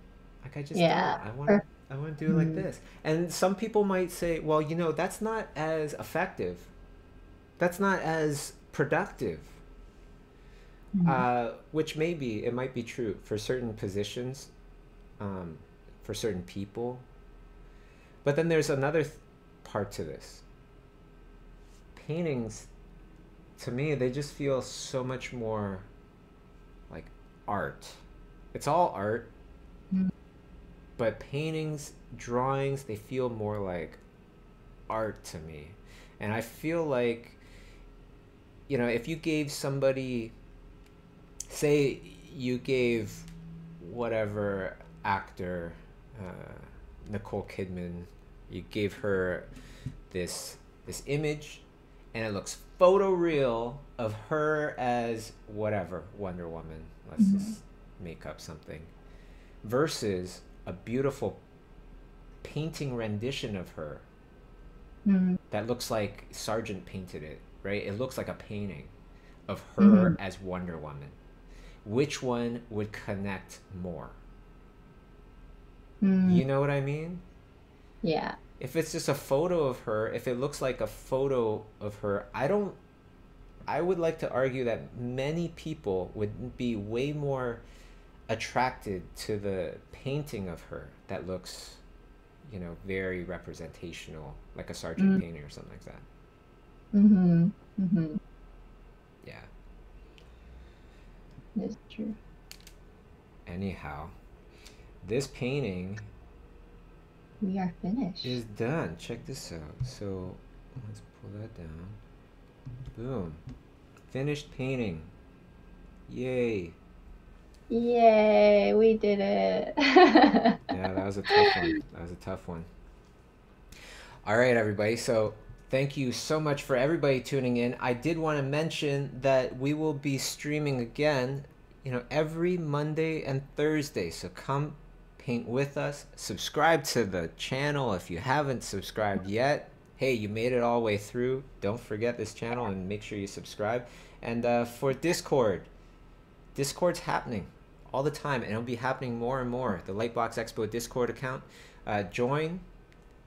Like I just Yeah. don't. I want Or- I want to do it like Mm. this. And some people might say, well, you know, that's not as effective. That's not as productive. Mhm. Uh, which maybe it might be true for certain positions, um, for certain people. But then there's another th- part to this. Paintings, to me, they just feel so much more art. It's all art, Mm. but paintings, drawings, they feel more like art to me. And I feel like, you know, if you gave somebody, say, you gave whatever actor, uh, Nicole Kidman, you gave her this this image, and it looks photoreal of her as whatever Wonder Woman. Let's Mhm. just make up something, versus a beautiful painting rendition of her Mm. that looks like Sargent painted it, right? It looks like a painting of her Mhm. as Wonder Woman. Which one would connect more? Mm. You know what I mean? Yeah. If it's just a photo of her, if it looks like a photo of her, I don't I would like to argue that many people would be way more attracted to the painting of her that looks, you know, very representational, like a Sargent Mm. painting or something like that. Mm-hmm. Mm-hmm. Yeah. That's true. Anyhow, this painting We are finished. is done. Check this out. So let's pull that down. Boom. Finished painting. Yay. Yay, we did it. [laughs] Yeah, that was a tough one. That was a tough one. All right, everybody. So thank you so much for everybody tuning in. I did want to mention that we will be streaming again, you know, every Monday and Thursday. So come paint with us. Subscribe to the channel if you haven't subscribed yet. Hey, you made it all the way through. Don't forget this channel and make sure you subscribe. And uh, for Discord, Discord's happening all the time, and it'll be happening more and more. The Lightbox Expo Discord account. Uh, join,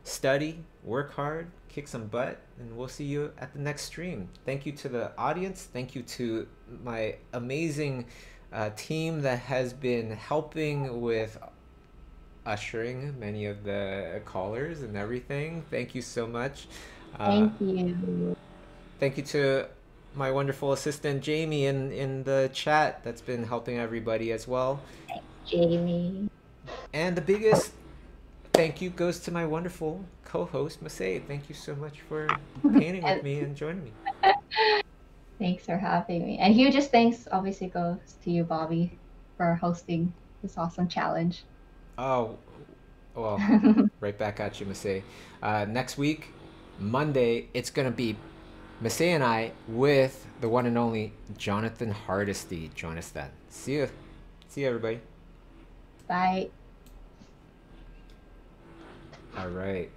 study, work hard, kick some butt, and we'll see you at the next stream. Thank you to the audience. Thank you to my amazing uh, team that has been helping with ushering many of the callers and everything. Thank you so much. Uh, Thank you. Thank you to my wonderful assistant Jamie in in the chat that's been helping everybody as well. Jamie. And the biggest thank you goes to my wonderful co-host Masae. Thank you so much for painting with me and joining me. [laughs] Thanks for having me. And hugest thanks obviously goes to you, Bobby, for hosting this awesome challenge. Oh, well, [laughs] right back at you, Masae. Uh, next week, Monday, it's gonna be Masae and I with the one and only Jonathan Hardesty. Join us then. See you. See you, everybody. Bye. All right.